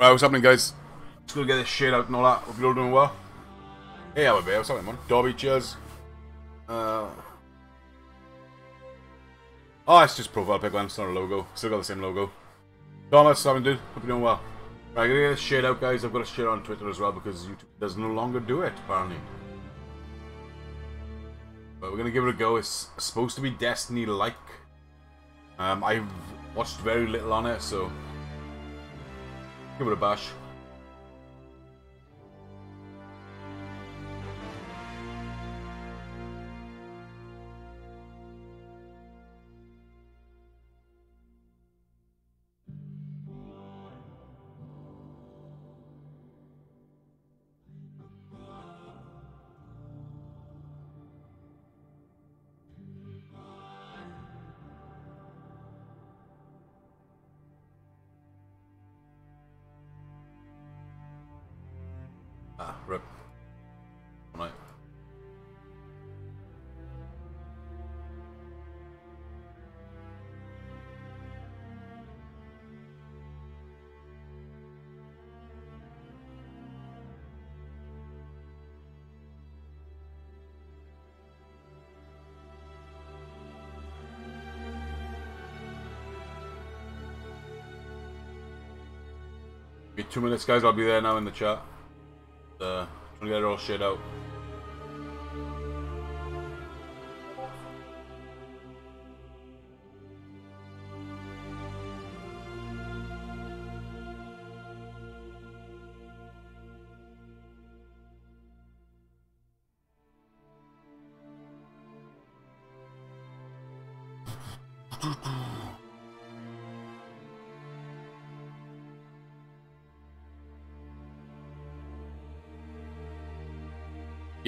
Right, what's happening, guys? Just gonna get this shit out and all that. Hope you're all doing well. Hey, how are you? What's happening, man? Dobby, cheers. Uh... Oh, it's just profile pic, man. It's not a logo. Still got the same logo. Thomas, are you, dude? Hope you're doing well. Right, I'm gonna get this shit out, guys. I've got a share on Twitter as well because YouTube does no longer do it, apparently. But we're gonna give it a go. It's supposed to be Destiny-like. Um, I've watched very little on it, so give it a bash. Two minutes, guys. I'll be there now in the chat. Uh, trying to get it all shit out.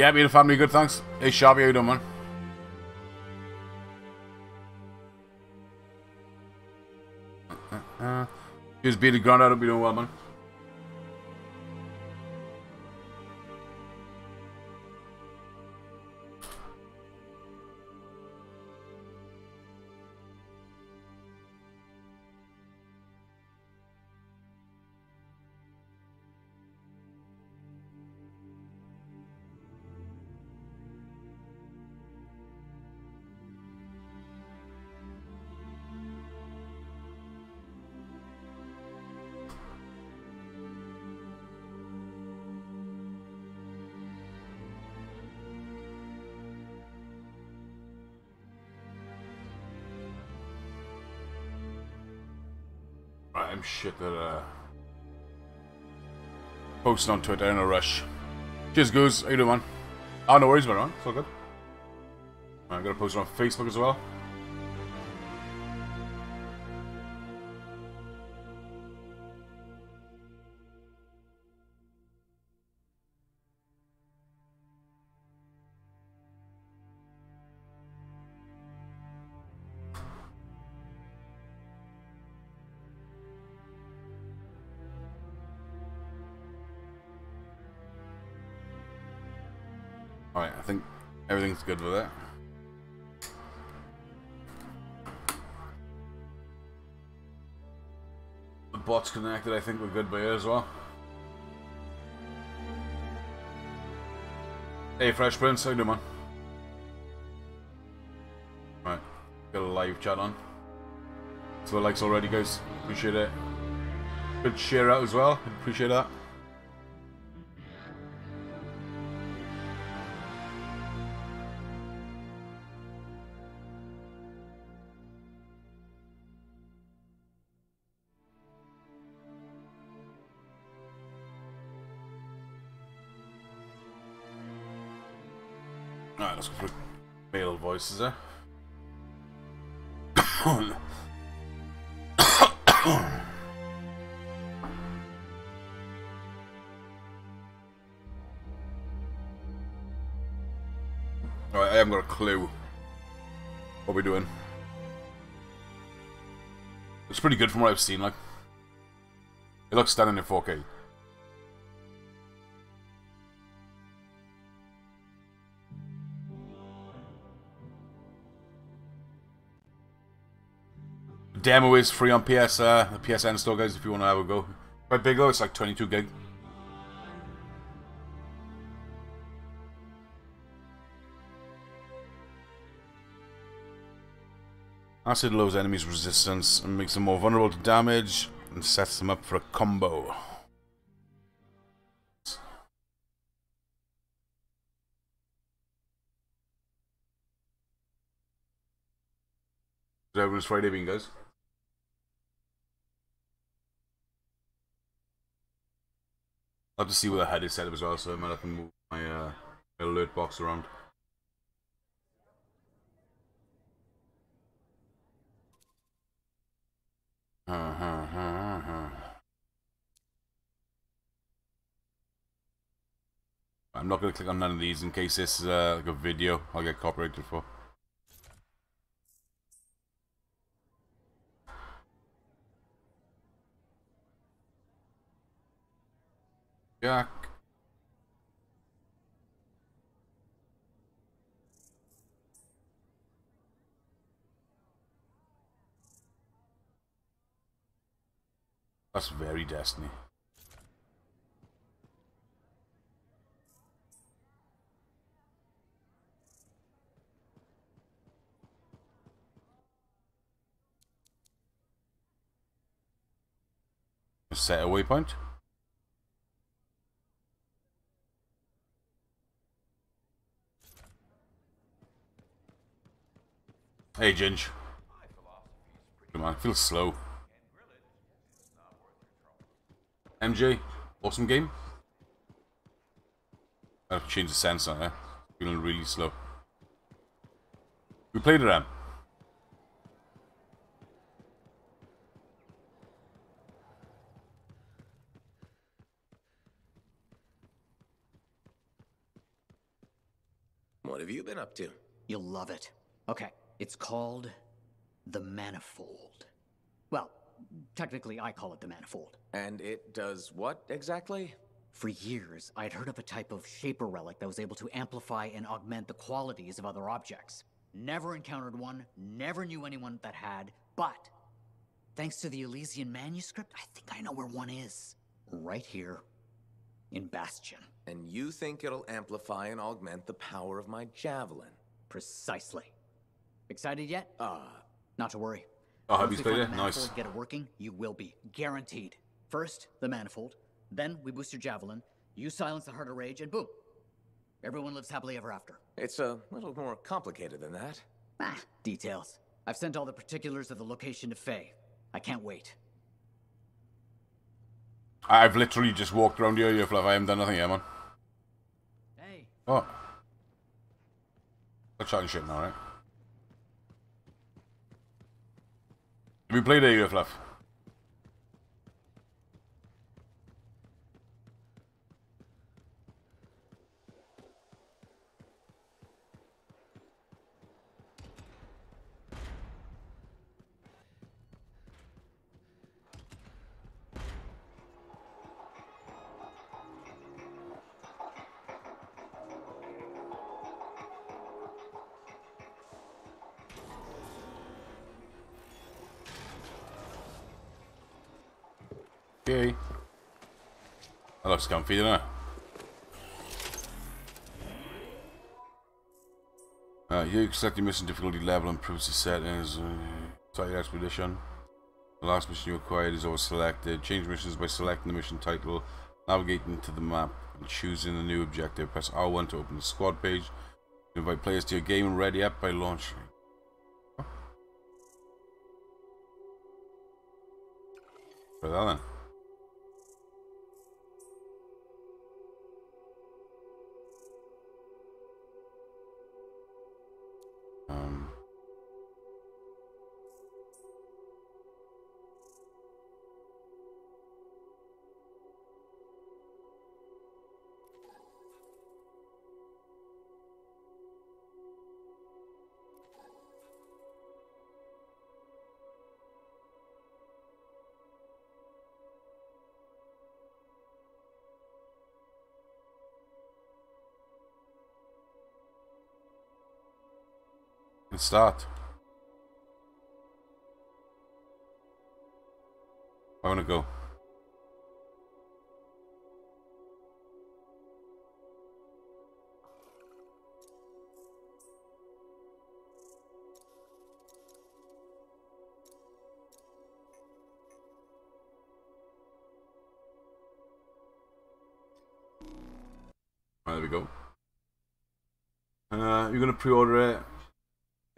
Yeah, me and the family good, thanks. Hey, Shabby, how you doing, man? Uh, Here's bearded ground, I hope you're doing well, man. Shit at uh, posting on Twitter in a rush. Cheers, Goose. How you doing, man? Oh, no worries, man. It's all good. I'm gonna post it on Facebook as well. I think we're good by as well. Hey Fresh Prince, how you doing man? Right, got a live chat on. So the likes already guys, appreciate it. Good share out as well, appreciate that. Alright, I haven't got a clue what we're doing. It's pretty good from what I've seen, like. It looks stunning in 4K. Demo is free on PS, uh, the PSN store, guys, if you want to have a go. Quite big though, it's like 22 gig. Acid lowers enemies' resistance and makes them more vulnerable to damage and sets them up for a combo. Everyone's Friday being, guys. Have to see where the head is set up as well, so I might have to move my, uh, my alert box around. I'm not going to click on none of these in case this is uh, like a video I'll get copyrighted for. Jack. That's very Destiny. Set a waypoint. Hey, Ginge. Come on, feels slow. MJ, awesome game. I've changed the sensor, on it. Feeling really slow. We played it on. What have you been up to? You'll love it. Okay, it's called the Manifold. Well, technically I call it the Manifold. And it does what exactly? For years, I'd heard of a type of Shaper relic that was able to amplify and augment the qualities of other objects. Never encountered one, never knew anyone that had, but thanks to the Elysian manuscript, I think I know where one is. Right here in Bastion. And you think it'll amplify and augment the power of my javelin? Precisely. Excited yet? Uh, Not to worry. Oh, have Once you we played it? Nice. manifold and Get it working, you will be guaranteed. First, the manifold. Then we boost your javelin. You silence the heart of rage, and boom, everyone lives happily ever after. it's a little more complicated than that. Ah, details. I've sent all the particulars of the location to Faye. I can't wait. I've literally just walked around here, you fluff. I haven't done nothing yet, man. Hey. Oh. I'm chatting shit now, right? You played it, you? Okay. That looks comfy, doesn't it? Uh, you select your mission difficulty level and privacy settings. Uh, start your expedition. The last mission you acquired is always selected. Change missions by selecting the mission title, navigating to the map, and choosing a new objective. Press R1 to open the squad page. Invite players to your game and ready app by launching. Try that then. start. I want to go. Right, there we go. Uh, you're going to pre-order it.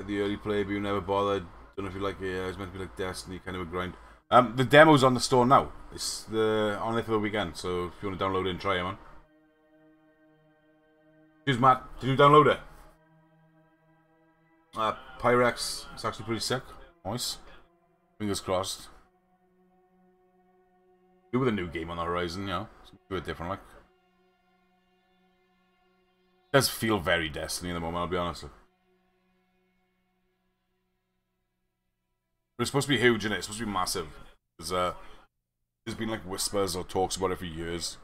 The early play, but you never bothered. Don't know if you like it. Yeah, It's meant to be like Destiny, kind of a grind. Um, the demo's on the store now. It's the on there for the weekend, so if you want to download it and try it, man. Cheers, Matt. Did you download it? Uh, Pyrex. It's actually pretty sick. Nice. Fingers crossed. Do with a new game on the horizon, you know. Do it different, like. does feel very Destiny in the moment, I'll be honest. But it's supposed to be huge, and it? It's supposed to be massive. There's, uh, there's been like whispers or talks about it for years.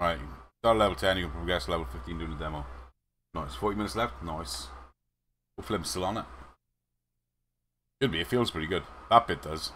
Okay. Start level 10, you can progress to level 15 doing the demo. Nice. 40 minutes left. Nice. Hopefully I'm still on it. Should be. It feels pretty good. That bit does.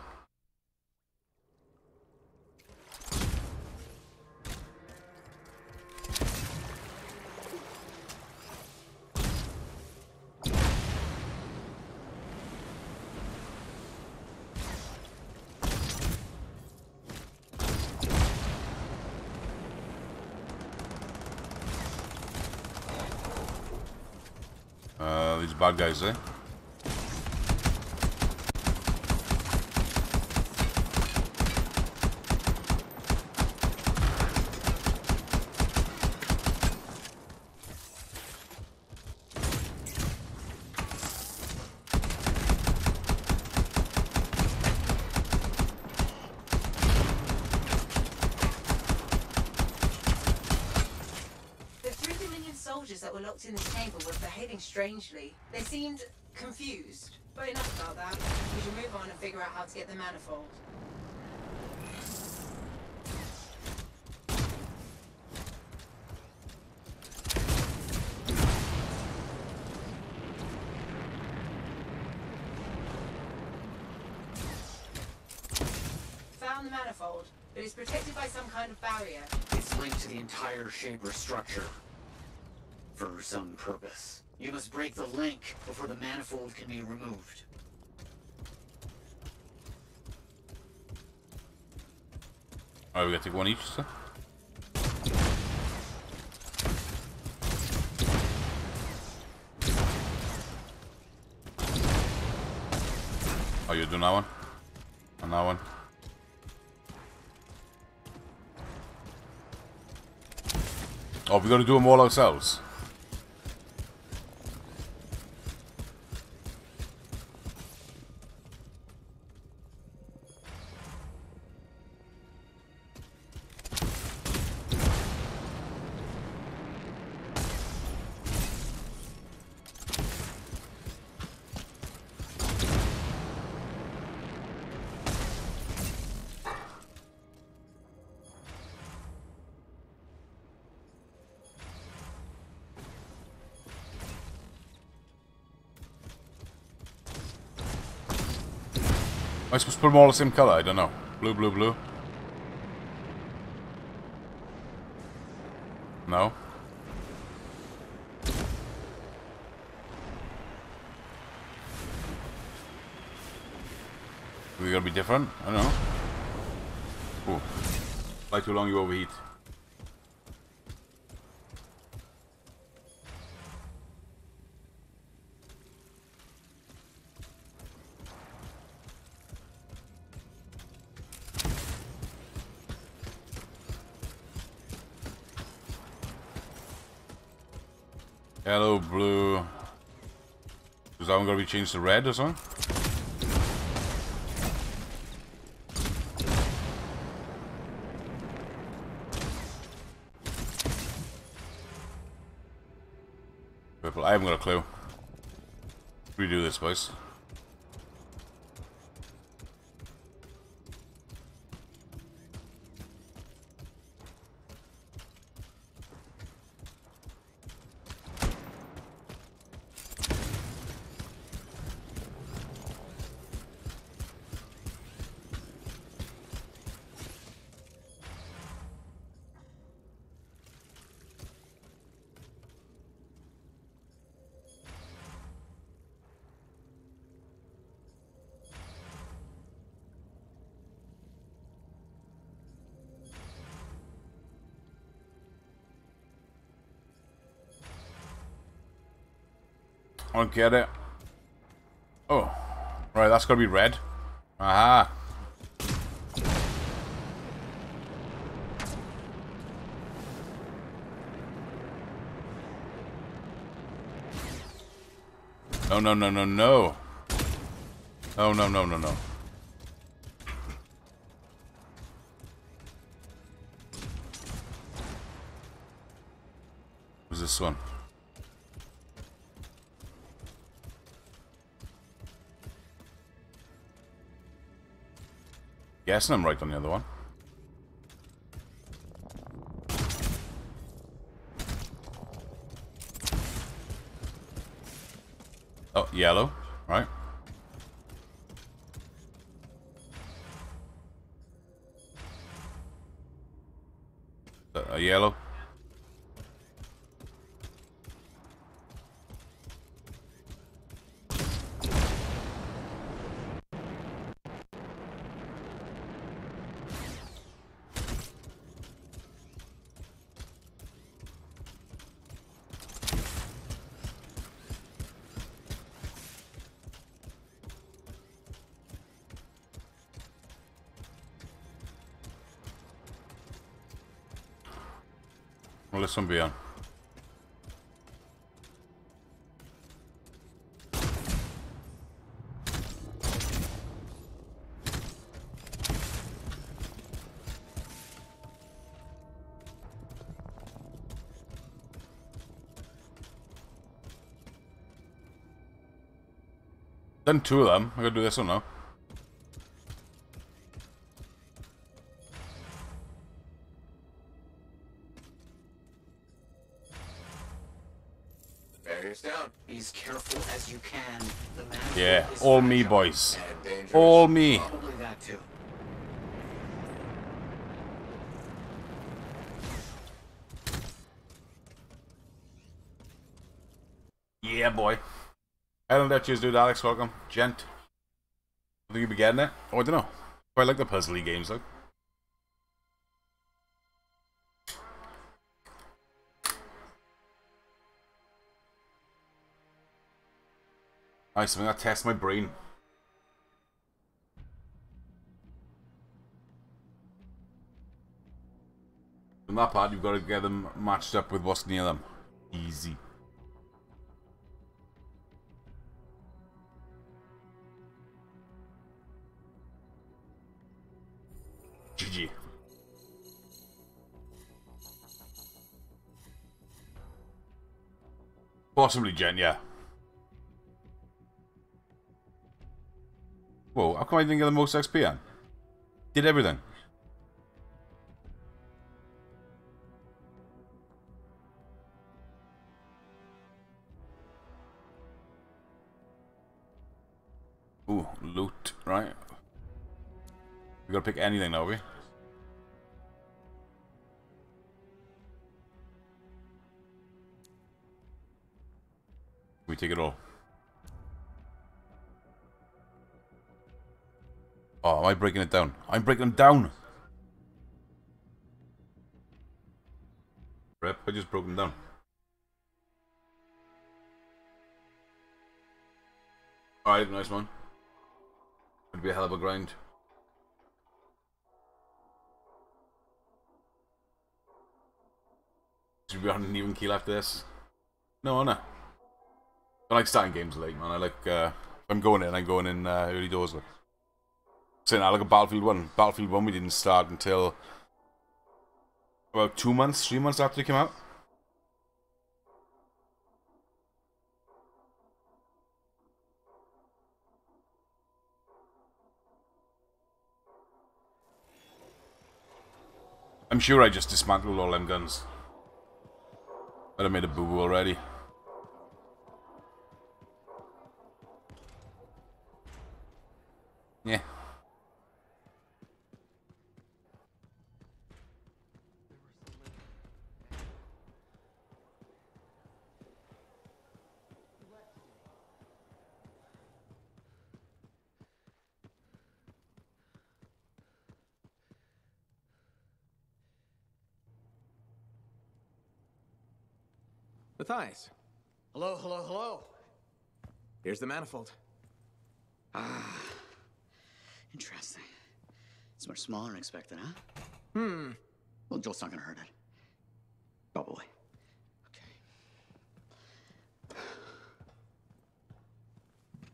Eh? The three Dominion soldiers that were locked in this chamber were behaving strangely. Seemed confused. But enough about that. We should move on and figure out how to get the manifold. Found the manifold, but it's protected by some kind of barrier. It's linked to the entire Shaper structure. For some purpose. You must break the link before the manifold can be removed. Alright, we gotta take one each, so. Oh, you're doing that one? And that one? Oh, we gotta do them all ourselves? To put them all the same color? I don't know. Blue, blue, blue. No? We're gonna be different? I don't know. Ooh. Like too long you overheat. Be changed to red or something? Purple. I haven't got a clue. Redo this, boys. Get it. Oh. Right, that's gotta be red. Aha. No, no, no, no, no. Oh, no, no, no, no. What's this one? Guessing I'm right on the other one. Oh, yellow, right? Uh, A yellow. Be on. Done two of them. I gotta do this one now. Boys. All me. Probably that too. Yeah, boy. I don't let you do that, Alex. Welcome. Gent. I think you'll be getting it. Oh, I don't know. Oh, Quite like the puzzly games, though. Nice, I'm gonna test my brain. On that part, you've got to get them matched up with what's near them. Easy. GG. Possibly Jen, yeah. Whoa, how come I didn't get the most XP on? Did everything. Right? We gotta pick anything now, we? We take it all. Oh, am I breaking it down? I'm breaking them down! Rep, I just broke them down. Alright, nice one. It'd be a hell of a grind. Should we be on an even keel after this? No, no. I like starting games late, man. I like, uh, I'm going in, I'm going in uh, early doors. Saying I like a Battlefield 1. Battlefield 1 we didn't start until about two months, three months after it came out. I'm sure I just dismantled all them guns. But I made a boo-boo already. Yeah. Matthias. Hello, hello, hello. Here's the manifold. Ah. Interesting. It's much smaller than expected, huh? Hmm. Well, Joel's not gonna hurt it. Probably. Okay.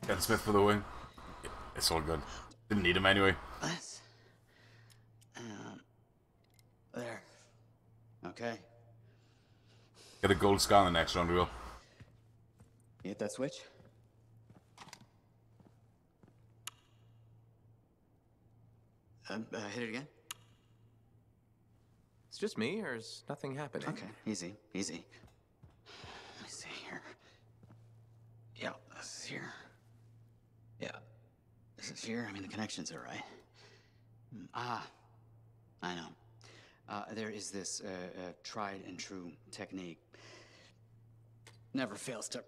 Ken Smith for the win. It's all good. Didn't need him anyway. Let's. Um. There. Okay. Get a gold scar in the next round, we will. You hit that switch? Um, uh, hit it again? It's just me, or is nothing happening? Okay, easy, easy. Let me see here. Yeah, this is here. Yeah, this is here. I mean, the connections are right. Hmm, Ah, I know. Uh, there is this uh, uh, tried and true technique. Never fails to.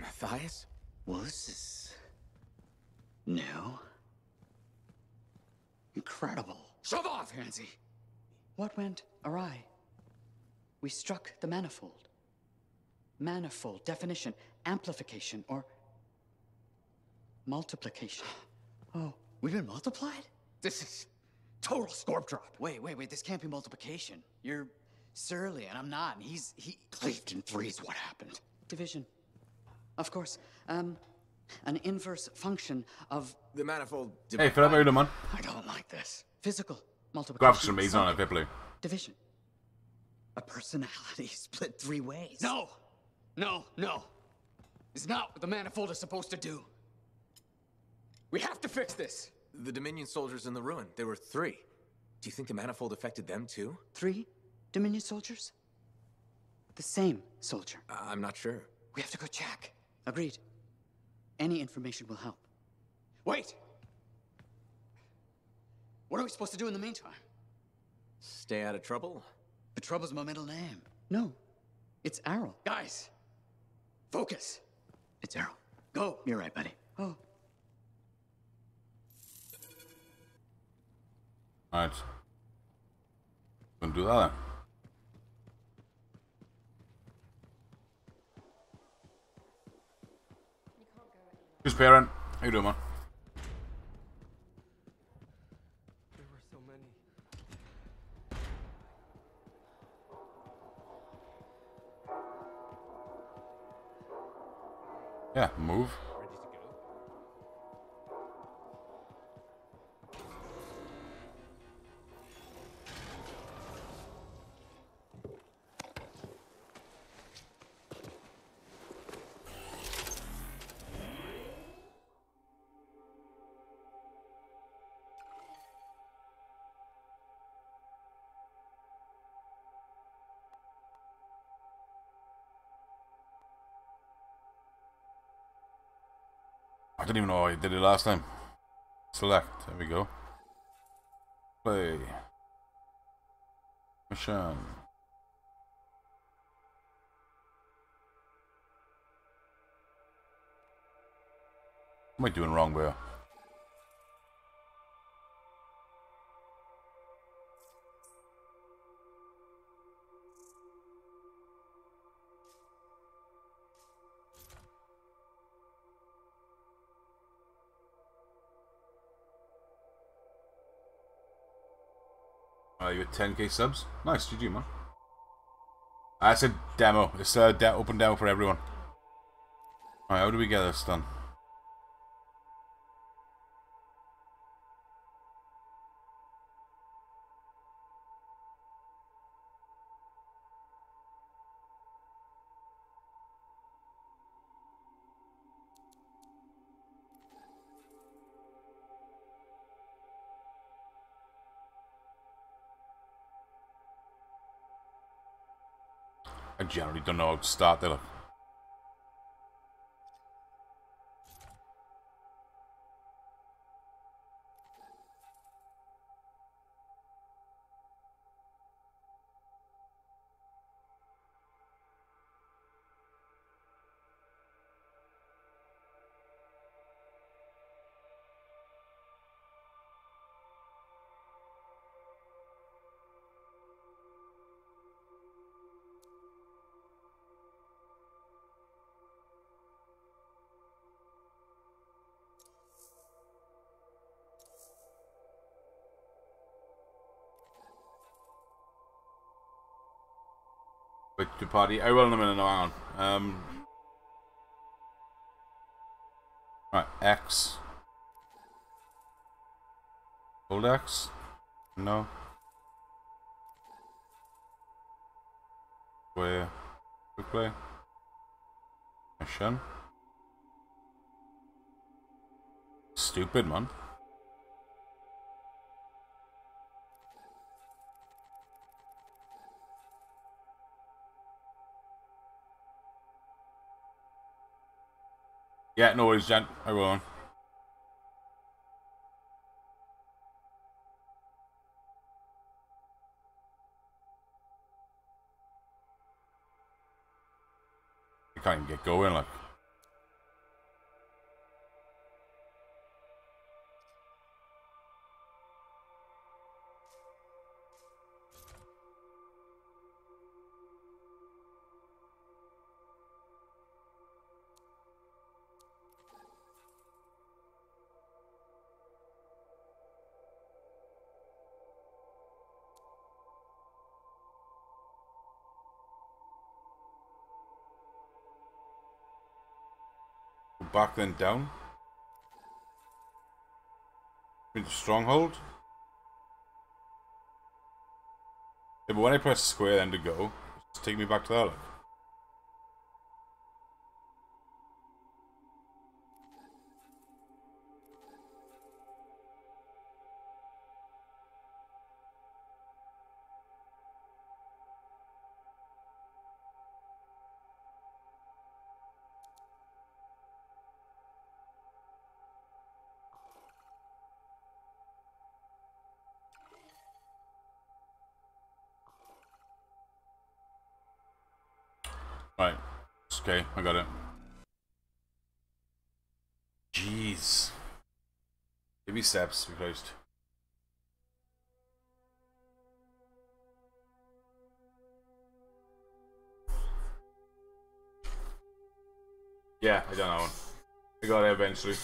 Matthias? Well, this is new. Incredible. Shove off, Hansi. What went awry? We struck the manifold. Manifold, definition, amplification, or multiplication. Oh, we've been multiplied? This is total scorp drop. Wait, wait, wait. This can't be multiplication. You're surly, and I'm not. And he's he cleaved in threes. What happened? Division. Of course. Um, an inverse function of. The manifold. Hey, Philip, how you doing, man? I don't like this. Physical multiplication. Graphics are amazing on it, Pipley. Division. A personality split three ways. No! No, no. It's not what the manifold is supposed to do. We have to fix this. The Dominion soldiers in the ruin. There were three. Do you think the manifold affected them too? Three Dominion soldiers? The same soldier. Uh, I'm not sure. We have to go check. Agreed. Any information will help. Wait! What are we supposed to do in the meantime? Stay out of trouble? The trouble's my middle name. No, it's Arrow. Guys, focus. It's Arrow. Go. You're right, buddy. Oh, Alright. Gonna do that. Who's parent? How you doing, man? There were so many. Yeah, move. I didn't even know how I did it last time. Select. There we go. Play. Mission. What am I doing wrong, Bear? You at 10k subs? Nice, GG, man. That's a demo. It's uh, de open demo for everyone. Alright, how do we get this done? Don't know how to start that. Party. I will in a minute. No, hang on. Um. Right, X. Old X. No. Where? Quickly. Mission. Stupid, man. Yeah, no worries, Jen. I will. on. I can't even get going, like. Back then down. Into stronghold. Yeah, but when I press square then to go, just take me back to that. Okay, I got it. Jeez. Baby steps, we closed. Yeah, I that one. I got it eventually.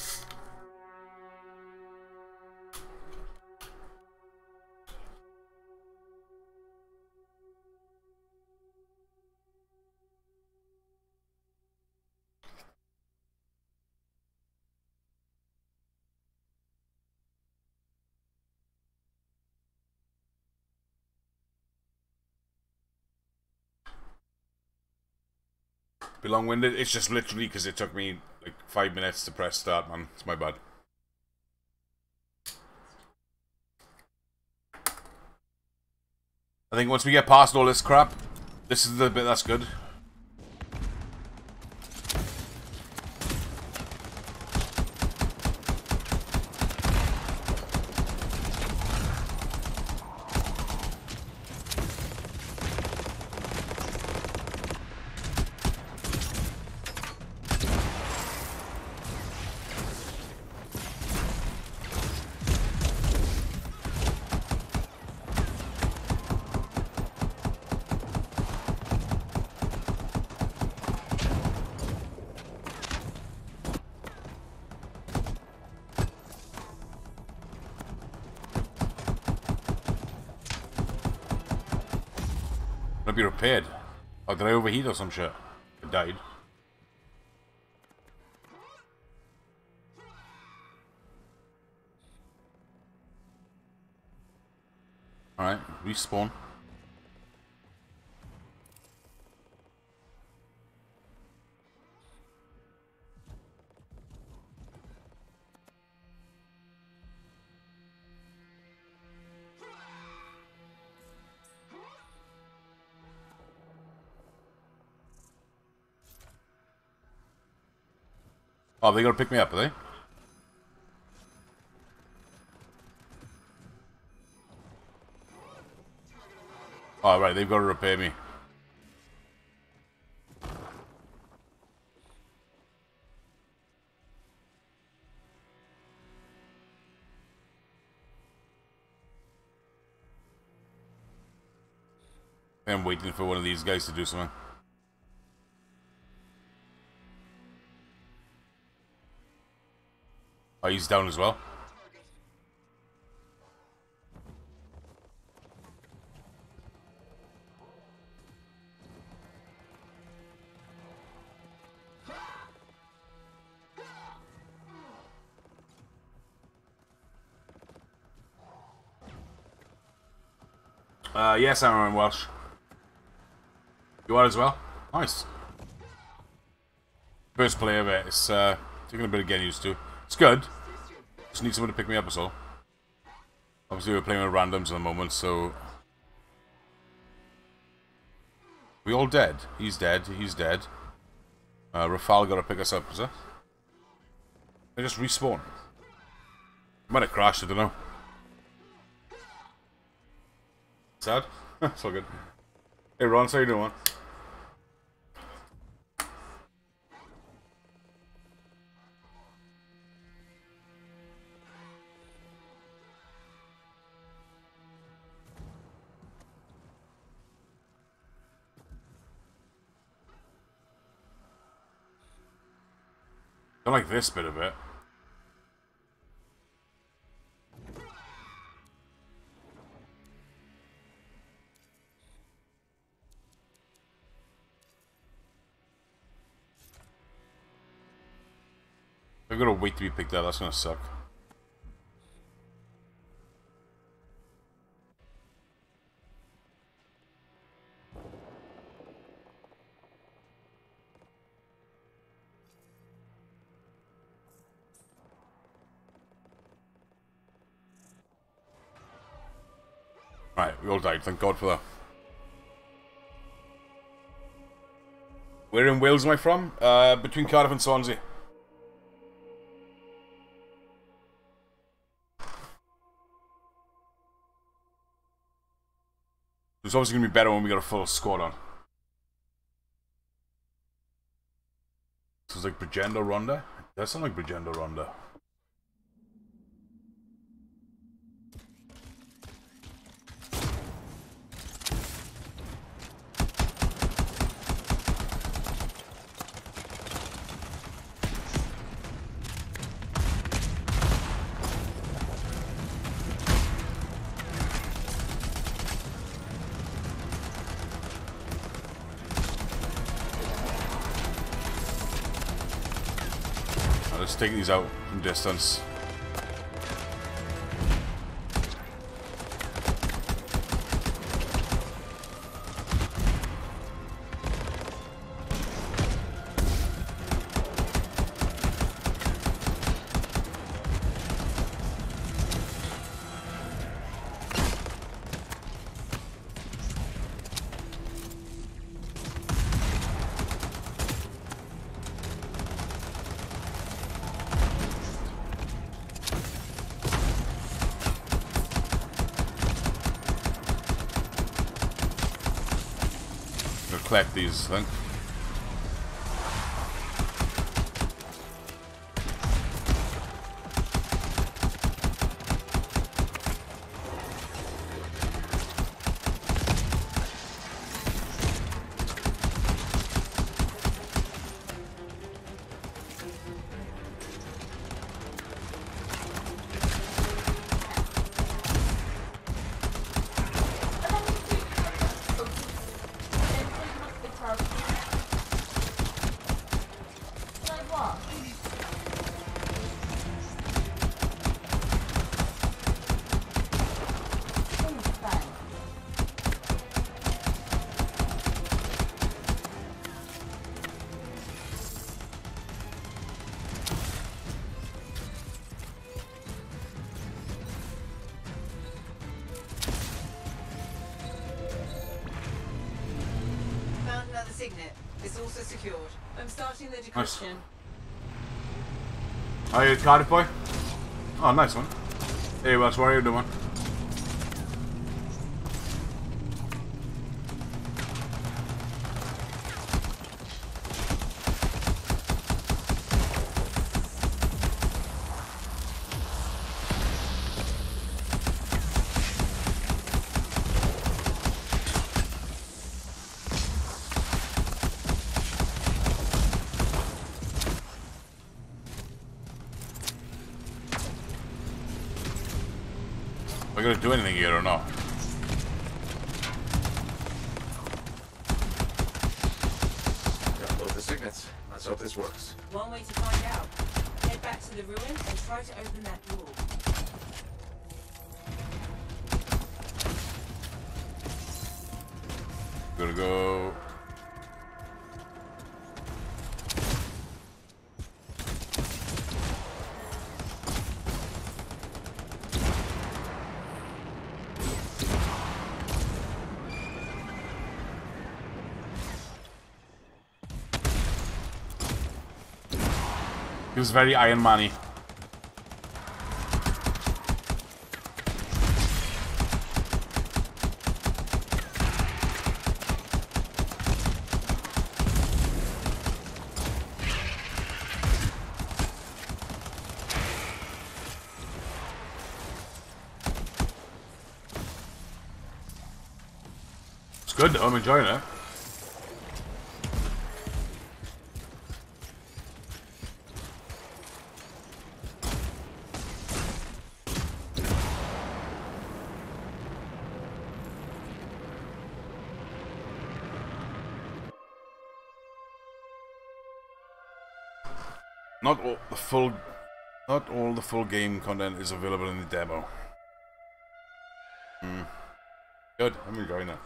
Be long-winded. It's just literally because it took me like five minutes to press start, man. It's my bad. I think once we get past all this crap, this is the bit that's good. Or some shit? I died. Alright, respawn. Oh, they gonna pick me up, are they? Oh, right, they've got to repair me. I'm waiting for one of these guys to do something. he's down as well. Uh, yes, I'm in Welsh. You are as well? Nice. First play of it. It's uh, taking a bit of getting used to. It's good. Just need someone to pick me up as. Obviously, we're playing with randoms at the moment, so... We all dead. He's dead. He's dead. Uh, Rafal got to pick us up, is it? They just respawn. Might have crashed, I don't know. Sad? it's all good. Hey Ron, how you doing, I like this bit of it. I've got to wait to be picked up. That's gonna suck. We all died. Thank God for that. Where in Wales am I from? Uh, between Cardiff and Swansea. It's obviously going to be better when we got a full squad on. This is like Bridgendo Rhondda. That sounds like Bridgendo Rhondda. Take these out from distance. Collect He was very Iron Man-y. It's good I'm enjoying it. Not all the full not all the full game content is available in the demo. Hmm. Good, I'm enjoying that.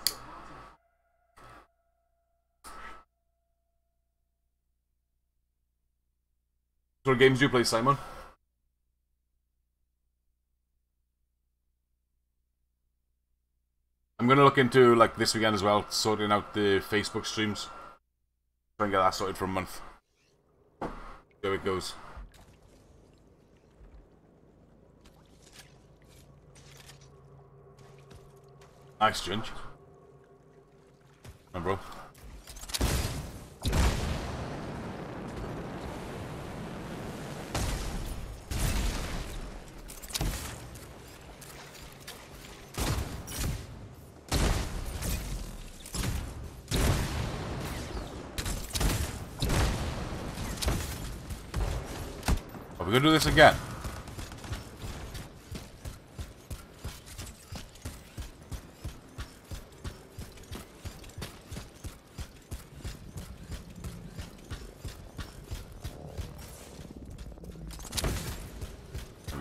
What games do you play, Simon? I'm gonna look into like this weekend as well, sorting out the Facebook streams. Try and get that sorted for a month. There it goes. Nice, Ginge. Come on, bro. Gonna do this again?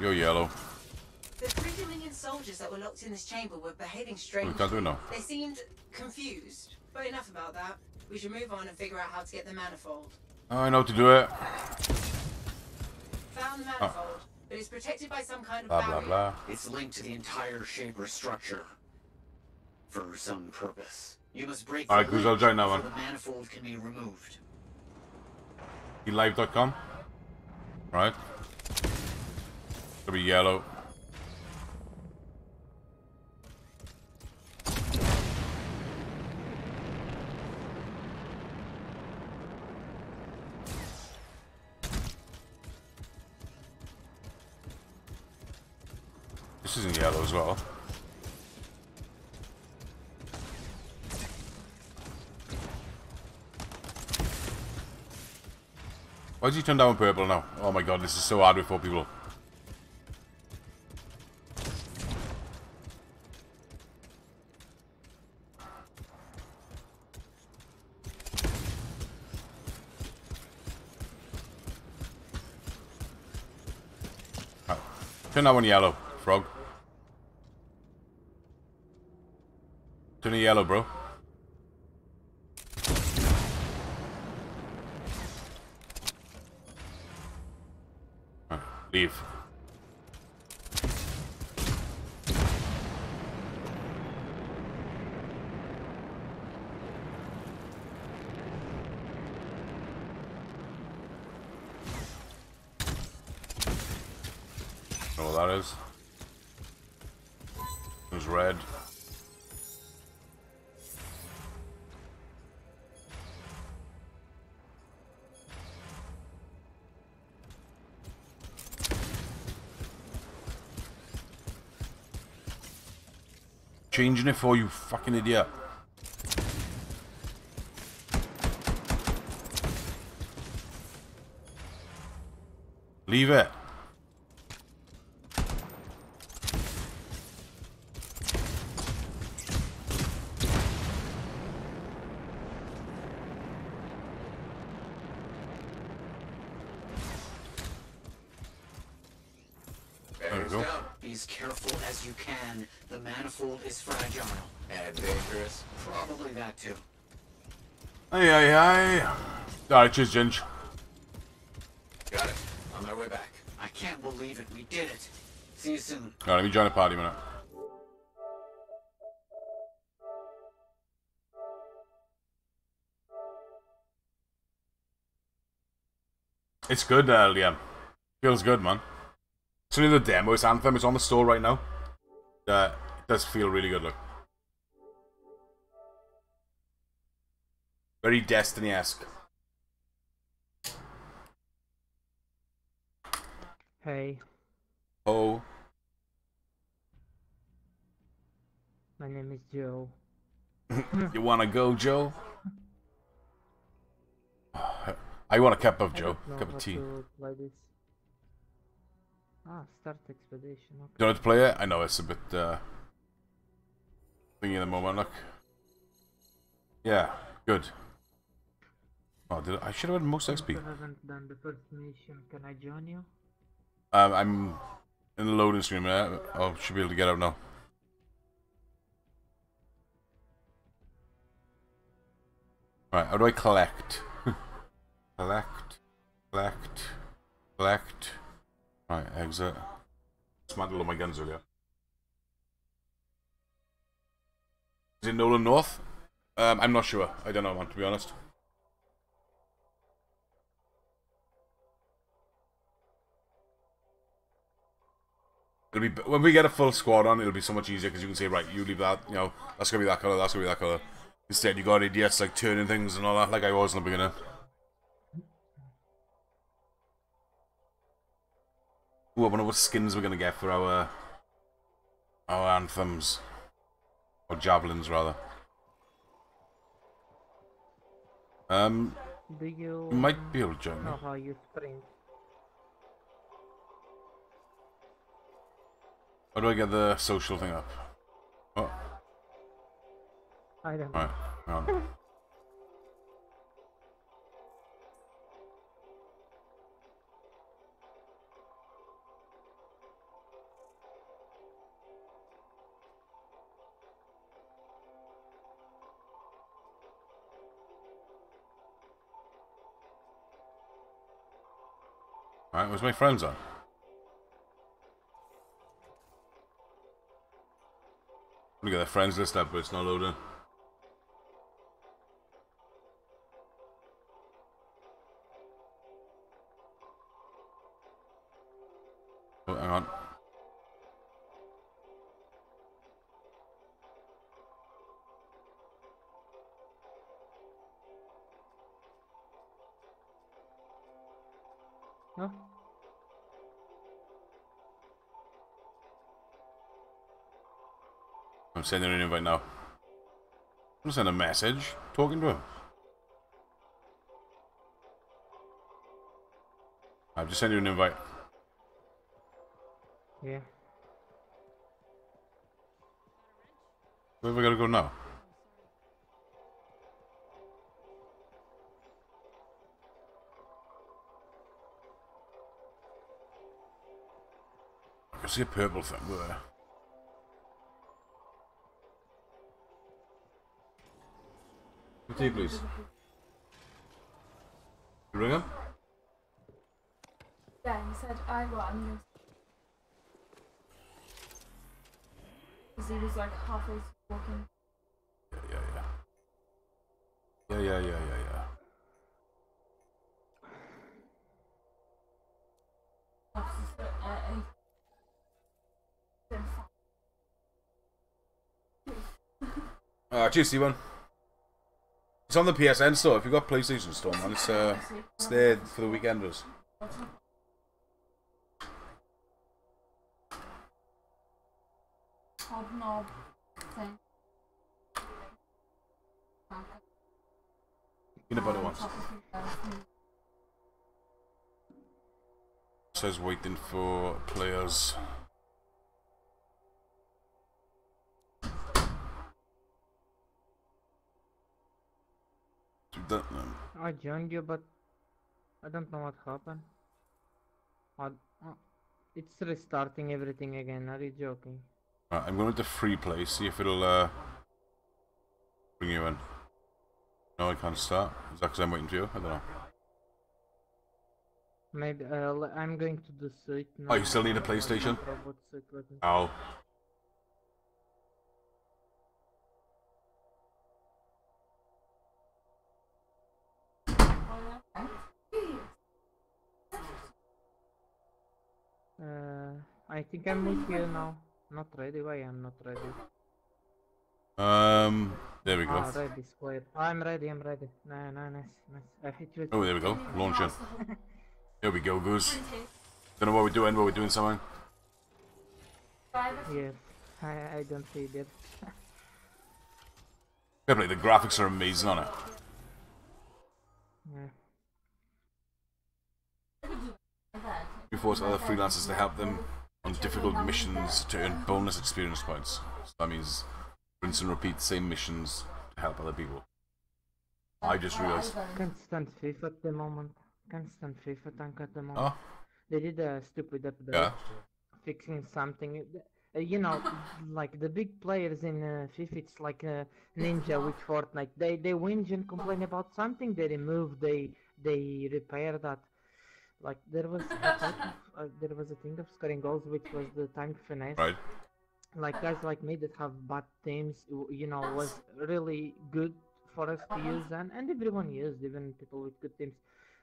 Yo, yellow. The three Dominion soldiers that were locked in this chamber were behaving We strangely. can't do now. They seemed confused. But enough about that. We should move on and figure out how to get the manifold. I know how to do it. Found the manifold, but it's protected by some kind of Blah, blah, barrier. blah. It's linked to the entire Shaper structure. For some purpose. You must break Alright, the Goose, I'll join that one. the manifold can be removed. Live.com. Right. It'll be yellow. Well. Why did you turn down purple now? Oh my god, this is so hard with four people. Turn that one yellow, frog. Turn it yellow, bro. Leave. Changing it for you, fucking idiot. Leave it. There we go. Be as careful as you can. The manifold is fragile. And dangerous. Probably that too. Aye, aye. Alright, cheers, Ginge. Got it. On my way back. I can't believe it. We did it. See you soon. Alright, let me join the party a minute. It's good, uh, Liam. Feels good, man. It's only the demo, it's Anthem, it's on the store right now. Uh, it does feel really good, look. Very Destiny-esque. Hey, Oh, my name is Joe. you wanna go, Joe? I want a cup of Joe, don't cup of tea. Ah, start expedition. Okay. don't have to play it? I know it's a bit uh thingy at the moment, look. Yeah, good. Oh, did I, I should have had most XP. I haven't done the first mission. Can I join you? Um, I'm in the loading screen. Uh, I should be able to get out now. Right, how do I collect? collect, collect, collect. Right, exit. Dismantled all my guns earlier. Is it Nolan North? Um, I'm not sure. I don't know, man, to be honest. It'll be when we get a full squad on. It'll be so much easier because you can say, right, you leave that. You know, that's gonna be that color. That's gonna be that color. Instead, you got idiots like turning things and all that, like I was in the beginning. Ooh, I wonder what skins we're gonna get for our our anthems or javelins rather. Um, Do you might be able to join me. know how you sprint? How do I get the social thing up? Oh, I don't know. right, hang on. Alright, where's my friends on? Look at the friends list up, but it's not loading. I'm sending an invite now. I'm gonna send a message talking to him. I've just sent you an invite. Yeah. Where have I gotta go now? I can see a purple thing there. Tea, please. You ring him? Yeah, he said, I gonna. Because he was like halfway walking. Yeah, yeah, yeah. Yeah, yeah, yeah, yeah, yeah. At uh, eight. Then fi- cheers, Steven. It's on the PSN store. If you've got PlayStation Store, man, it's, uh, it's there for the weekenders. Hobnob thing. Peanut butter ones. top of the, uh, Says waiting for players. That, um, I joined you, but I don't know what happened. I, uh, It's restarting everything again. Are you joking? Right, I'm going to free play, see if it'll uh, bring you in. No, I can't start. Is that because I'm waiting for you? I don't know. Maybe uh, I'm going to the suite now. Oh, you still need a PlayStation? Robot I think I'm with you now. Not ready. Why I'm not ready? Um, there we go. Ah, ready, square. I'm ready. I'm ready. No, no, nice, nice. I hit you. Oh, there we go. Launching. There we go, Goose. Don't know what we're doing, but we're doing something. Yes, I, I don't see that. Fair play, the graphics are amazing on it. Yeah. We force other freelancers to help them on difficult missions to earn bonus experience points. So that means rinse and repeat the same missions to help other people. I just realized. Can't stand FIFA at the moment. Can't stand FIFA tank at the moment. Oh, They did a stupid update. yeah. fixing something. Uh, you know, like the big players in uh, FIFA, it's like uh, Ninja with Fortnite. They they whinge and complain about something. They remove. They they repair that. Like there was a of, uh, there was a thing of scoring goals, which was the time finesse. Right. Like guys like me that have bad teams, you know, was really good for us to use, and and everyone used, even people with good teams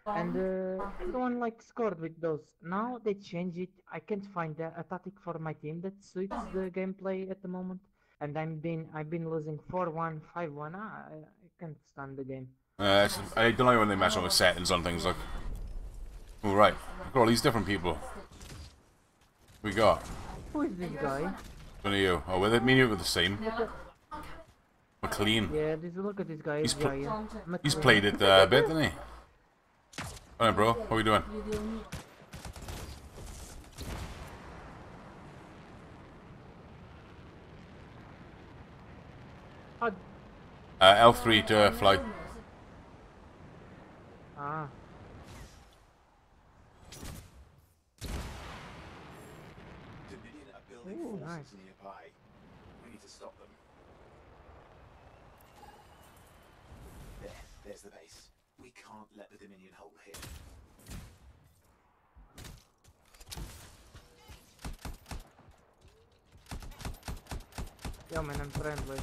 and uh, everyone like scored with those. Now they change it. I can't find a, a tactic for my team that suits the gameplay at the moment, and I'm been I've been losing 4-1, 5-1. Ah, I, I can't stand the game. Uh, I don't like when they mess up with settings on things like. All right, look at all these different people. We got Who is this guy? one of you. Oh, with it, me and you were the same. McLean. Yeah, this look at this guy. He's pl- Jaya. He's played it uh, a bit, didn't he? Alright, bro. How are we doing? Ah, Uh, L3 to fly. ah, Dominion are building Ooh, forces nice. nearby. We need to stop them. There, there's the base. We can't let the Dominion hold here. yeah, man, I'm friendly.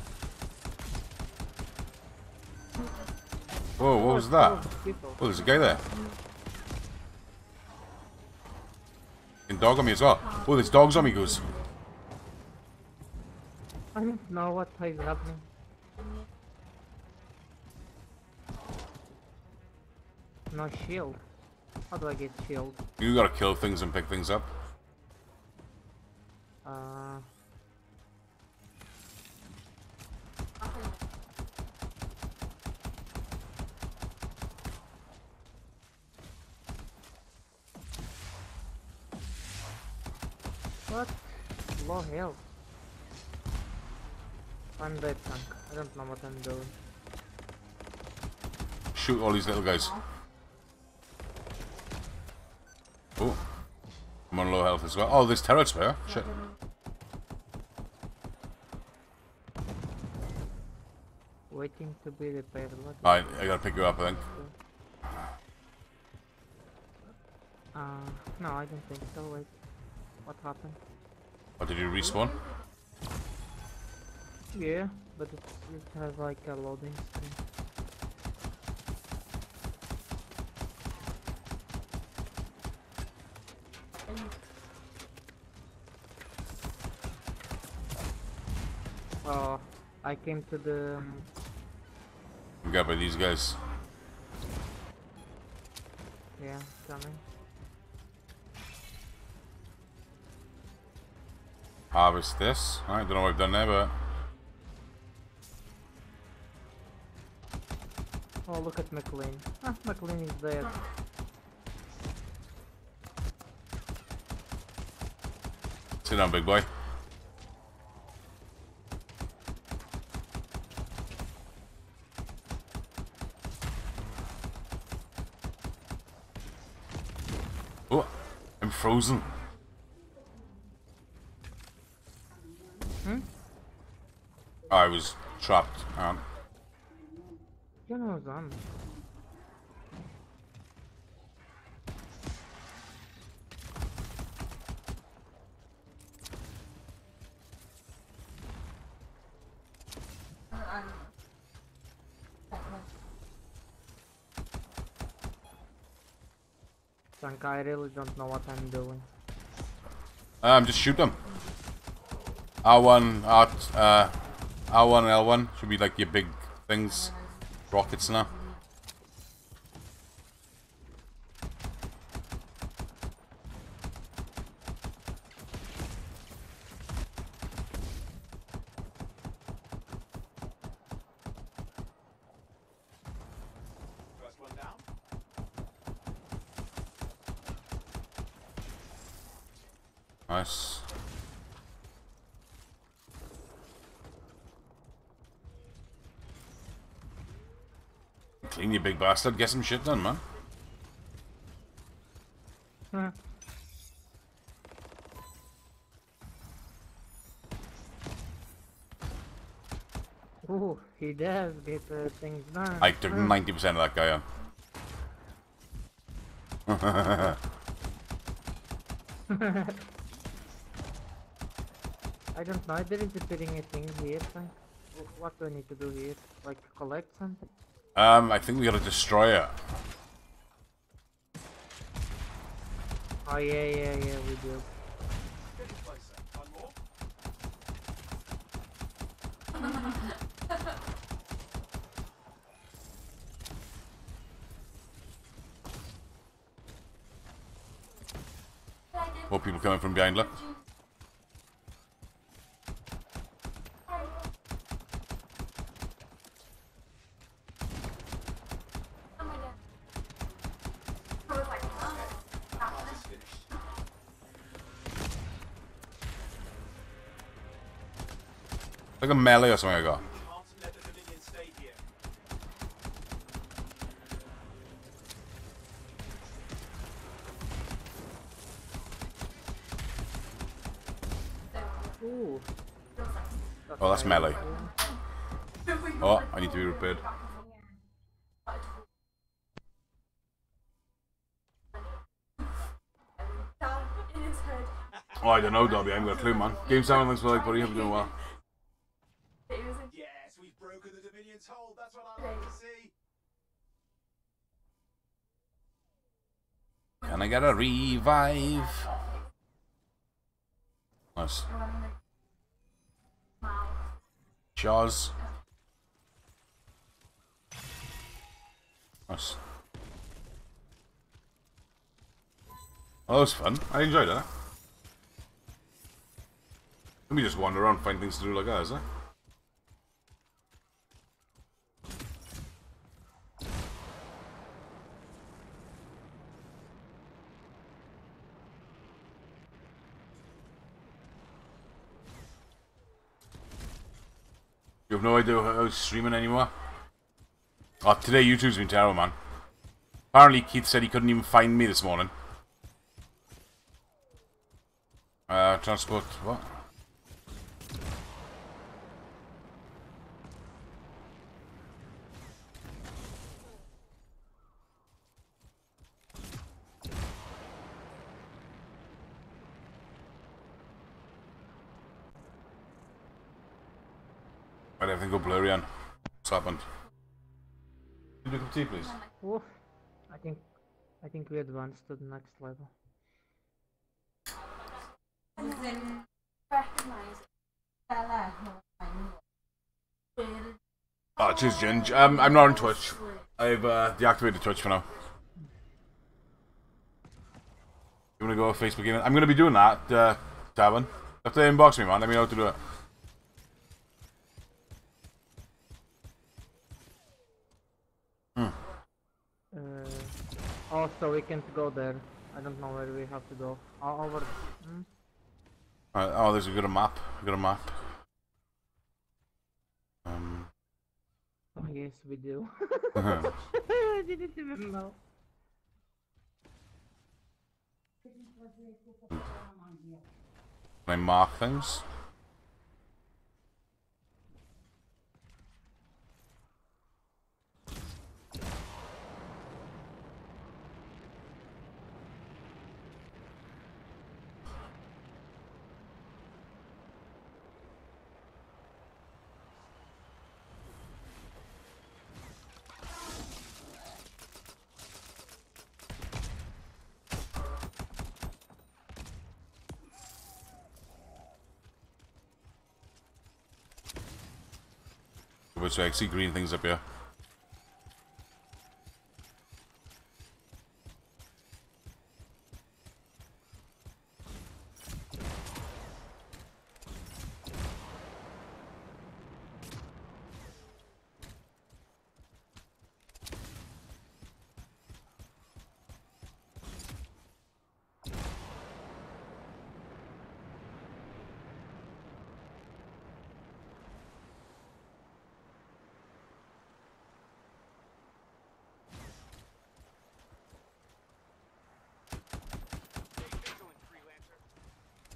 Whoa, what was that? Oh. Oh, there's a guy there. And dog on me as well. Oh, there's dogs on me, goose. I don't know what is happening. No shield. How do I get shield? You gotta kill things and pick things up. Uh, what? Low health. I'm dead tank. I don't know what I'm doing. Shoot all these little guys. Oh. I'm on low health as well. Oh, there's turrets there. Shit. Waiting to be repaired. Alright, I gotta pick you up, I think. Uh, no, I don't think so. Wait. What happened? Or did you respawn? Yeah, but it's, it has like a loading screen. Oh, I came to the. Um, We got by these guys. yeah, coming. Harvest this. I don't know what I've done there, but Oh, look at McLean. Ah, McLean is dead. Sit down, big boy. Oh, I'm frozen. Hmm? I was trapped. You know, Zan. I really don't know what I'm doing. um, just shoot them. R1, R, uh, R1 L1 should be like your big things. Rockets now. First one down. Nice. Clean you big bastard. Get some shit done, man. Huh. Ooh, he does get uh, things done. I took 90% of that guy on. I don't know, there is a fitting a thing here. What do I need to do here? Like collect something? Um, I think we gotta destroy it. Oh yeah, yeah, yeah, we do. Getting closer. One more. More people coming from behind, look. Like a melee or something I got. Can't let the Dominion stay here. Ooh. Oh, that's melee. Oh, I need to be repaired. in his head. Oh, I don't know, Dobby. I haven't got a clue, man. Game 7 looks like, buddy. Hope you're doing well. It was in Yes, we've broken the Dominion's hold. That's what I like to see. Can I gotta revive? Nice. Jaws. Nice. Oh, that was fun. I enjoyed that. Let me just wander around, find things to do like that, is it? Have no idea how I was streaming anymore? Oh, today YouTube's been terrible, man. Apparently Keith said he couldn't even find me this morning. Uh, transport, what? Why did everything go blurry on? What's happened? Can you do a cup of tea, please? Oof. I think I think we advanced to the next level. Oh, cheers, Ginge. Um, I'm not on Twitch. I've uh, deactivated Twitch for now. You wanna go Facebook gaming? I'm gonna be doing that, uh, Tavern. If they inbox me, man, let me know how to do it. Uh, also, we can't go there. I don't know where we have to go. O- over. Hmm? Oh, there's a good map. We got a map. Um, Oh yes, we do. I didn't even know. can I mark things? Which I see green things up here.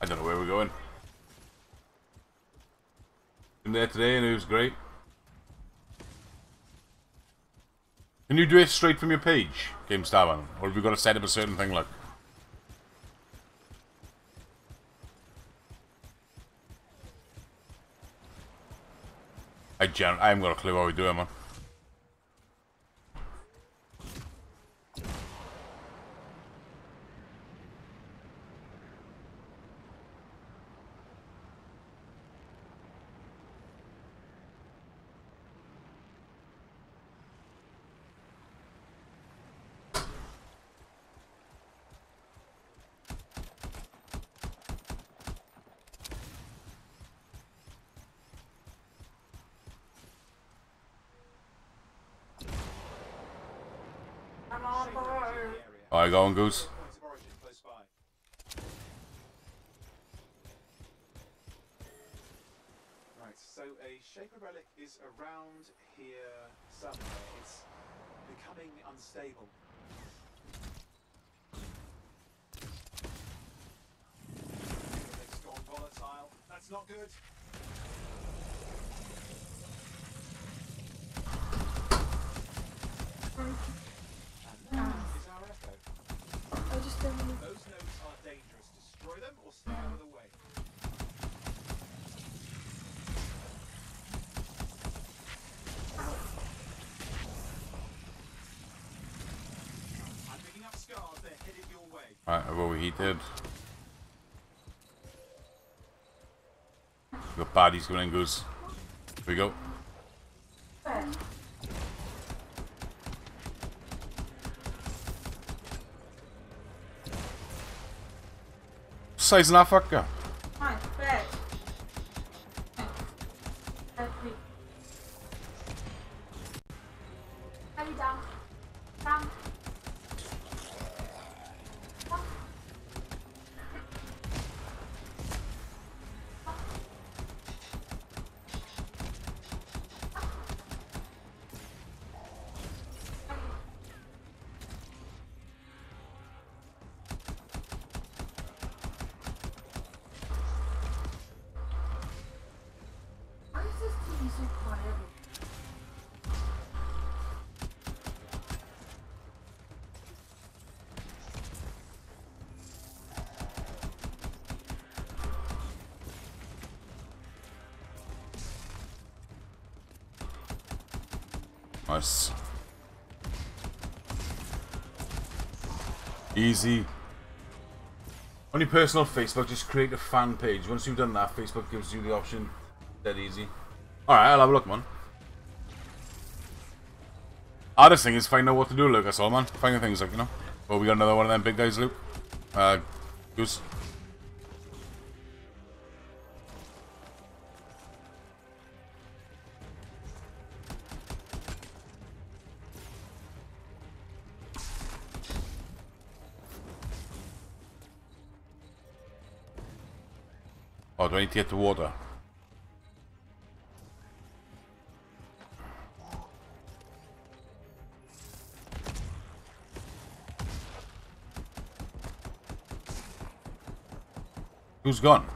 I don't know where we're going. Been there today and it was great. Can you do it straight from your page, Game Starman? Or have you got to set up a certain thing like? I gen I haven't got a clue what we're doing, man. Alright, go on, Goose. Points of origin close by. Right, so a Shaper relic is around here somewhere. It's becoming unstable. It's gone volatile. That's not good. And that is our echo. I just don't want Those nodes are dangerous. Destroy them or stay out of the way. I'm picking up scars. They're headed your way. Alright, Overheated. We got bodies coming in, Goose. Here we go. Size of that fucker. Nice. Easy. On your personal Facebook, just create a fan page. Once you've done that, Facebook gives you the option. Dead easy. Alright, I'll have a look, man. Hardest thing is find out what to do, Luke. That's all, man. Finding things like, you know. Oh, we got another one of them big guys, Luke. Uh, Goose. Need to get the water? Who's gone?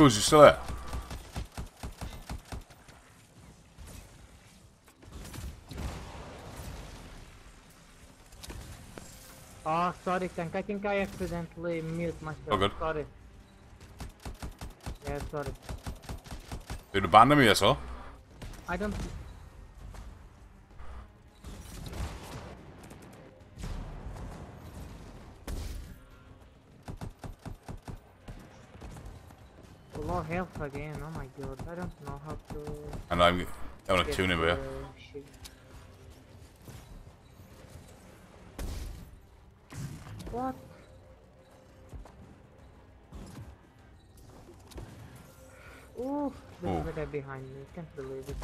Who's you still there? Oh, ah, sorry, Tank. I think I accidentally mute myself. Oh, good. Sorry. Yeah, sorry. Did you abandon me or so? I don't. Health again. Oh my god. I don't know how to. And I'm I want to get tune in with you. What? Ooh, there's a guy behind me. Can't believe it.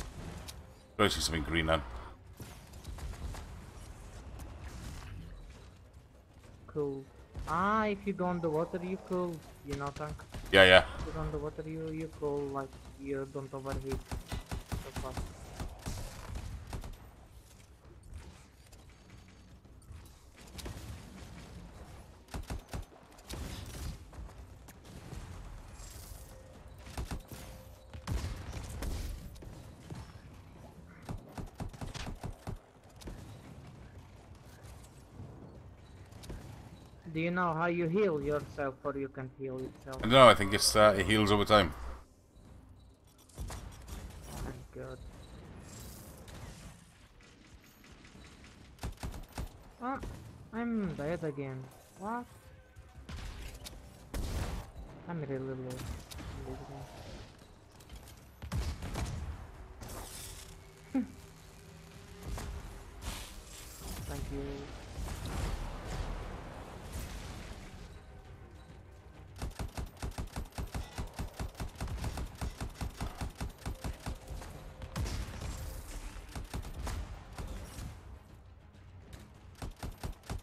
I see something green then. Cool. Ah, if you go on the water, you cool. You know, tank. Yeah, yeah. You go on the water, you cool. Like you don't overheat. So fast. Do you know how you heal yourself or you can heal yourself? I don't know, I think it's uh, it heals over time. My god. Oh, I'm dead again. What? I'm really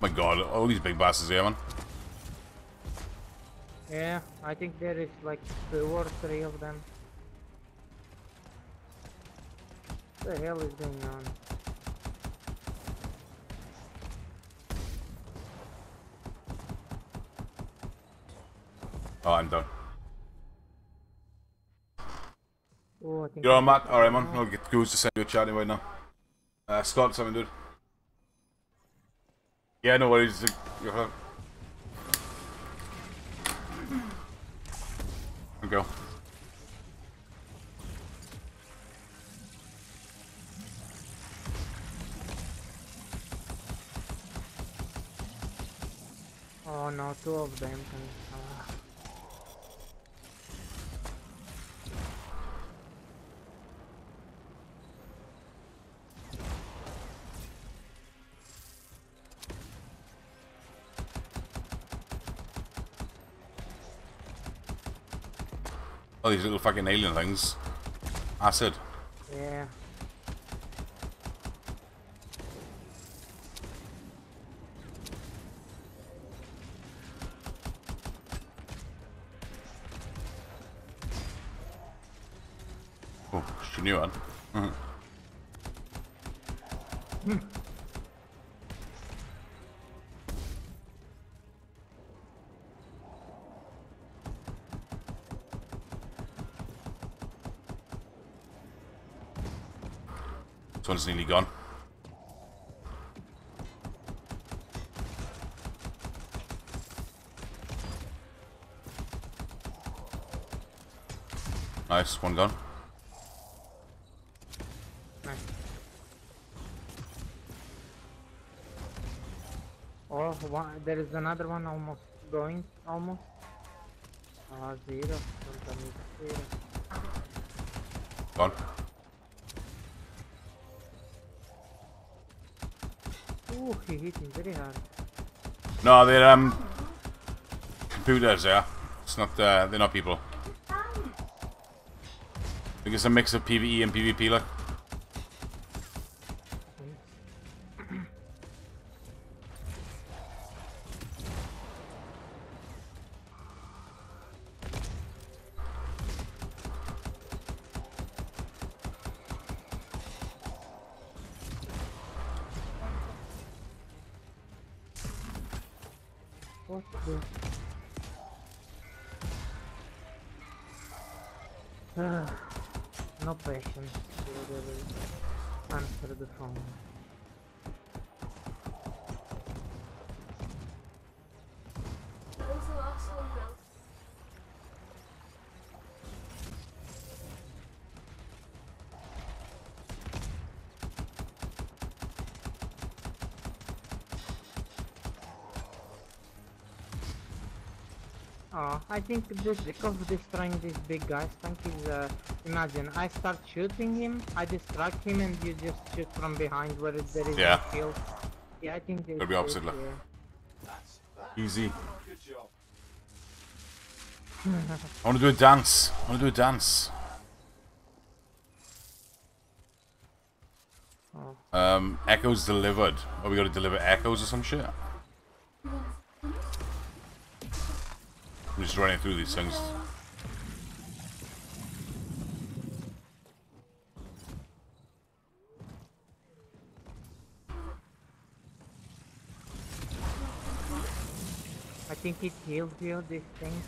Oh my god, all these big bastards here, man. Yeah, I think there is like two or three of them. What the hell is going on? Oh, I'm done. Oh, You're on, Matt? Alright, man. I'll get Goose to send you a chat right now. Uh, Scott, something, dude. Yeah, no worries. You're. Uh-huh. Go. Oh no, two of them can. These little fucking alien things. Acid. Nice, one gone. Nice. Oh, one, there is another one almost going, almost. Ah, zero. Don't tell me zero. Gone. Ooh, he hit me very hard. No, they're um computers. Yeah, it's not. Uh, they're not people. It's a mix of PVE and PvP. Look. I think this because destroying these big guys, tank is uh, imagine I start shooting him, I distract him and you just shoot from behind where there is Yeah. no shield. Yeah, I think it's Gotta be opposite, good, look. yeah. Easy. Good job. I want to do a dance. I want to do a dance. Oh. Um, echoes delivered. Or we got to deliver echoes or some shit. Just running through these things. I think it heals you, these things.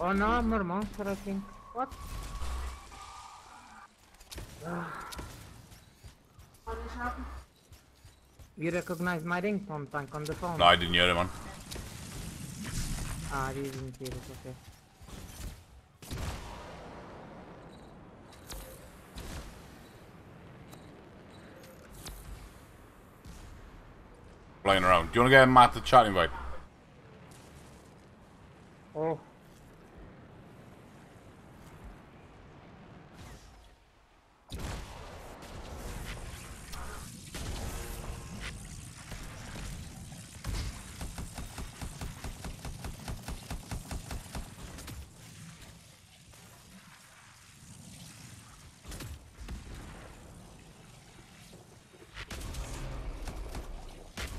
Oh no, more monster I think. What? What just happened? You recognize my ringtone tank on the phone? No, I didn't hear it, man. Ah, didn't hear it, okay. Flying around. Do you want to get Matt the chat invite? Oh.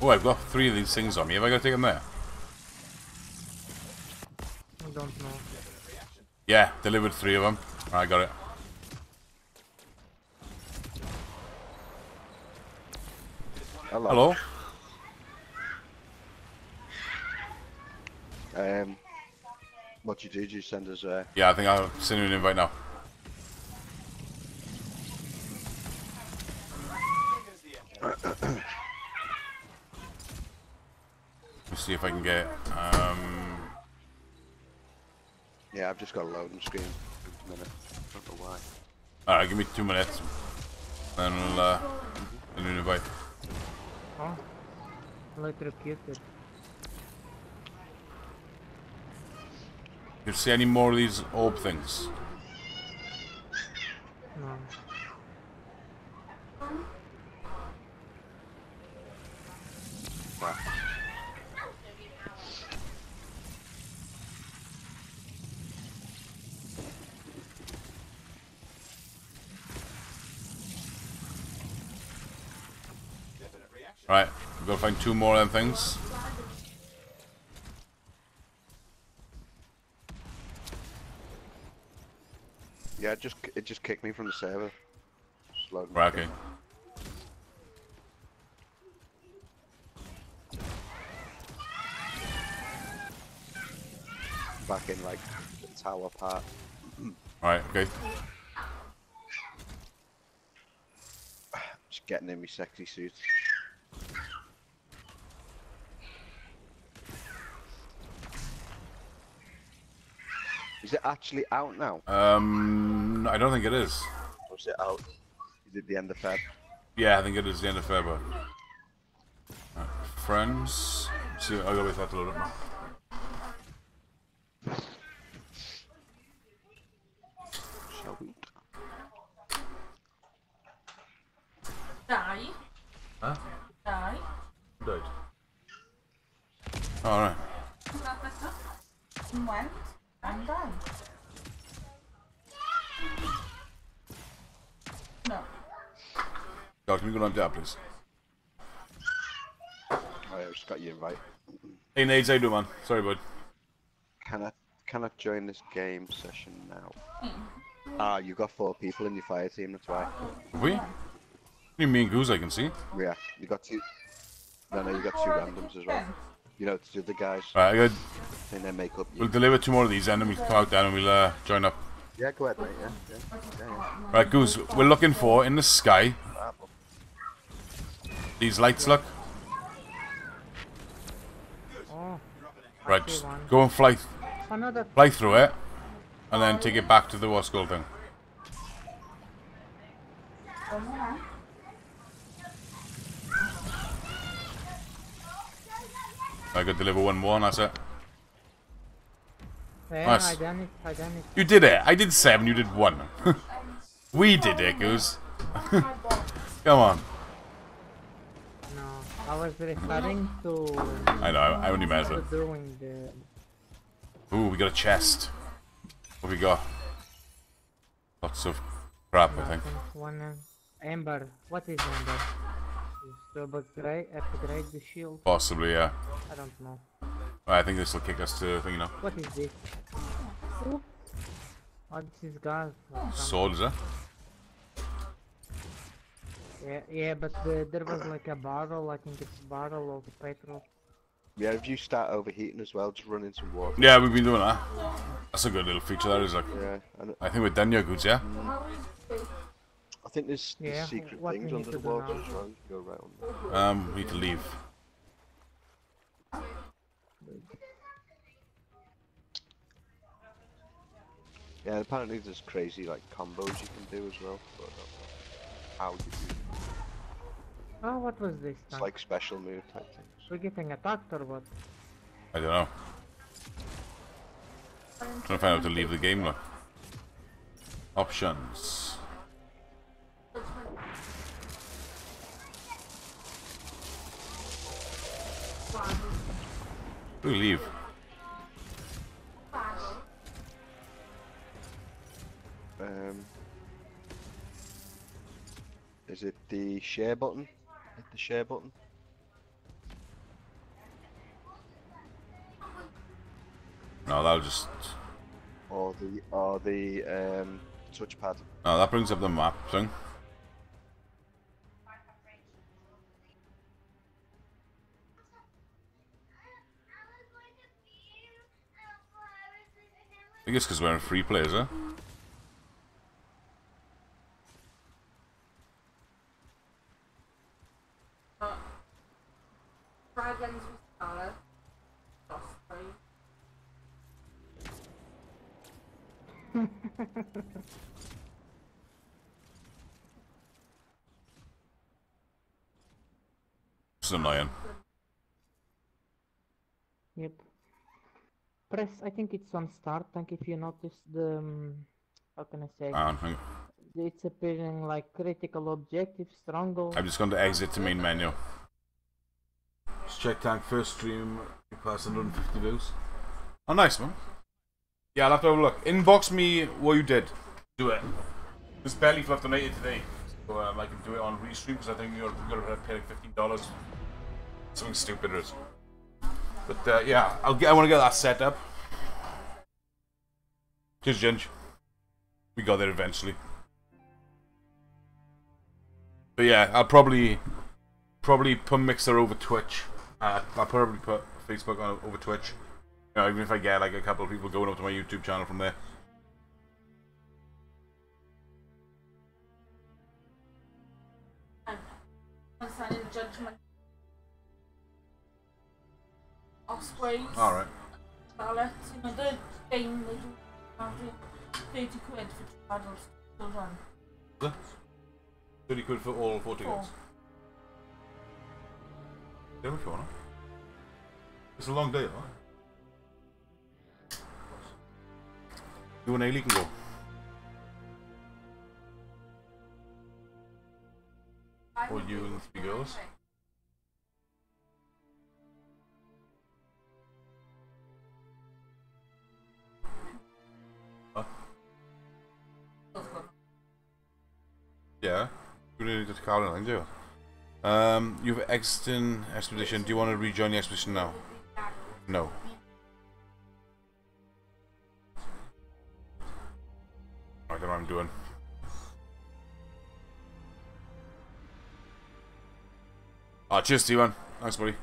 Oh, I've got three of these things on me. Have I got to take them there? I don't know. Yeah, delivered three of them. I got it. Hello. Hello. Um, what you do? Did you send us? Uh, Yeah, I think I'll send you an invite now. Let's see if I can get. Um, yeah, I've just got a loading screen. A minute. Don't know why. Alright, give me two minutes. Then we'll uh, send you an invite. Oh. Electrocuted. You see any more of these orb things? No. Right, we've got to find two more of them things. Yeah, it just it just kicked me from the server. Right, okay. back in like the tower part. Alright, okay. Just getting in my sexy suit. Is it actually out now? Um, I don't think it is. Or is it out? Is it the end of Feb? Yeah, I think it is the end of February. Right, friends. See, I gotta with that to load up now. Shall we? Die. Huh? Die. Died. Alright. And went. And died. No. God, can we go down there, please? Oh, I just got you invite. Hey, Nades, how you doing, man? Sorry, bud. Can I can I join this game session now? Ah, you got four people in your fire team. That's why. Have we? You mean Goose I can see. Yeah, you got two. No, no, you got two randoms as well. You know, two other guys. Right, I got and then make up. We'll deliver two more of these and then we'll come out then and we'll uh, join up. Yeah, go ahead, mate. Yeah, yeah, yeah. yeah. Right, Goose, we're looking for in the sky. These lights, look. Oh, Right, just go and fly, another. fly through it, and then take it back to the what's called thing. I got deliver one more, and that's it. Yeah, Nice. I done it. I done it. You did it. I did seven. You did one. we did it, Goose. Come on. No, I was referring to. I know. I only meant to it. the. Ooh, we got a chest. What we got? Lots of crap, I think. One uh, amber. What is amber? Is to upgrade, upgrade the shield? Possibly, yeah. I don't know. I think this will kick us to thing, you know. What is this? Oh, this is gas. or something. Sword, is it? Yeah, yeah, but uh, there was like a barrel. I think it's barrel of petrol. Yeah, if you start overheating as well, just run into water. Yeah, we've been doing that. That's a good little feature, that is like. Yeah, and I think we're done, yeah, goods, yeah? I think there's, there's Yeah, secret things need under the do water now? as well. Go around. Um, we need to leave. Yeah, apparently there's crazy like combos you can do as well. But I don't know how you Oh, what was this? It's Time? like special move type things. We're getting attacked or what? I don't know. I'm Trying to find out to leave the game, look. Options. We leave. Um, is it the share button? Hit the share button. No, that'll just. Or the or the um, touchpad. No, that brings up the map thing. I guess because we're in free players, huh? Dragons with Scarlet. Lost three. It's annoying. Yep. Press, I think it's on start tank if you notice the, um, how can I say, Hang on, hang on. it's appearing like critical objective, stronghold. I'm just going to exit the main menu. Just check tank first stream. We passed 150 views. Oh, nice man. Yeah, I'll have to have a look. Inbox me what you did. Do it. This belly left donated today, so um, I can do it on restream because I think you're gonna pay like fifteen dollars. Something stupid it is. But uh, yeah, I'll get. I want to get that set up. Cheers, Ginge. We got there eventually. But yeah, I'll probably probably put Mixer over Twitch. Uh, I'll probably put Facebook on over Twitch. You know, even if I get like a couple of people going up to my YouTube channel from there. I'm signing judgment. Ospreys. All right. Scarlet. You know, the game they do now 30 quid for two adults. Children. Thirty quid for all four tickets. Yeah, if you wanna. It's a long day, though. You and Ailey can go. Or you and three girls. Yeah. You really to call it, do you? Um, you've exited expedition. Do you want to rejoin the expedition now? No. I don't know what I'm doing. Ah, cheers, Steven. Thanks, buddy.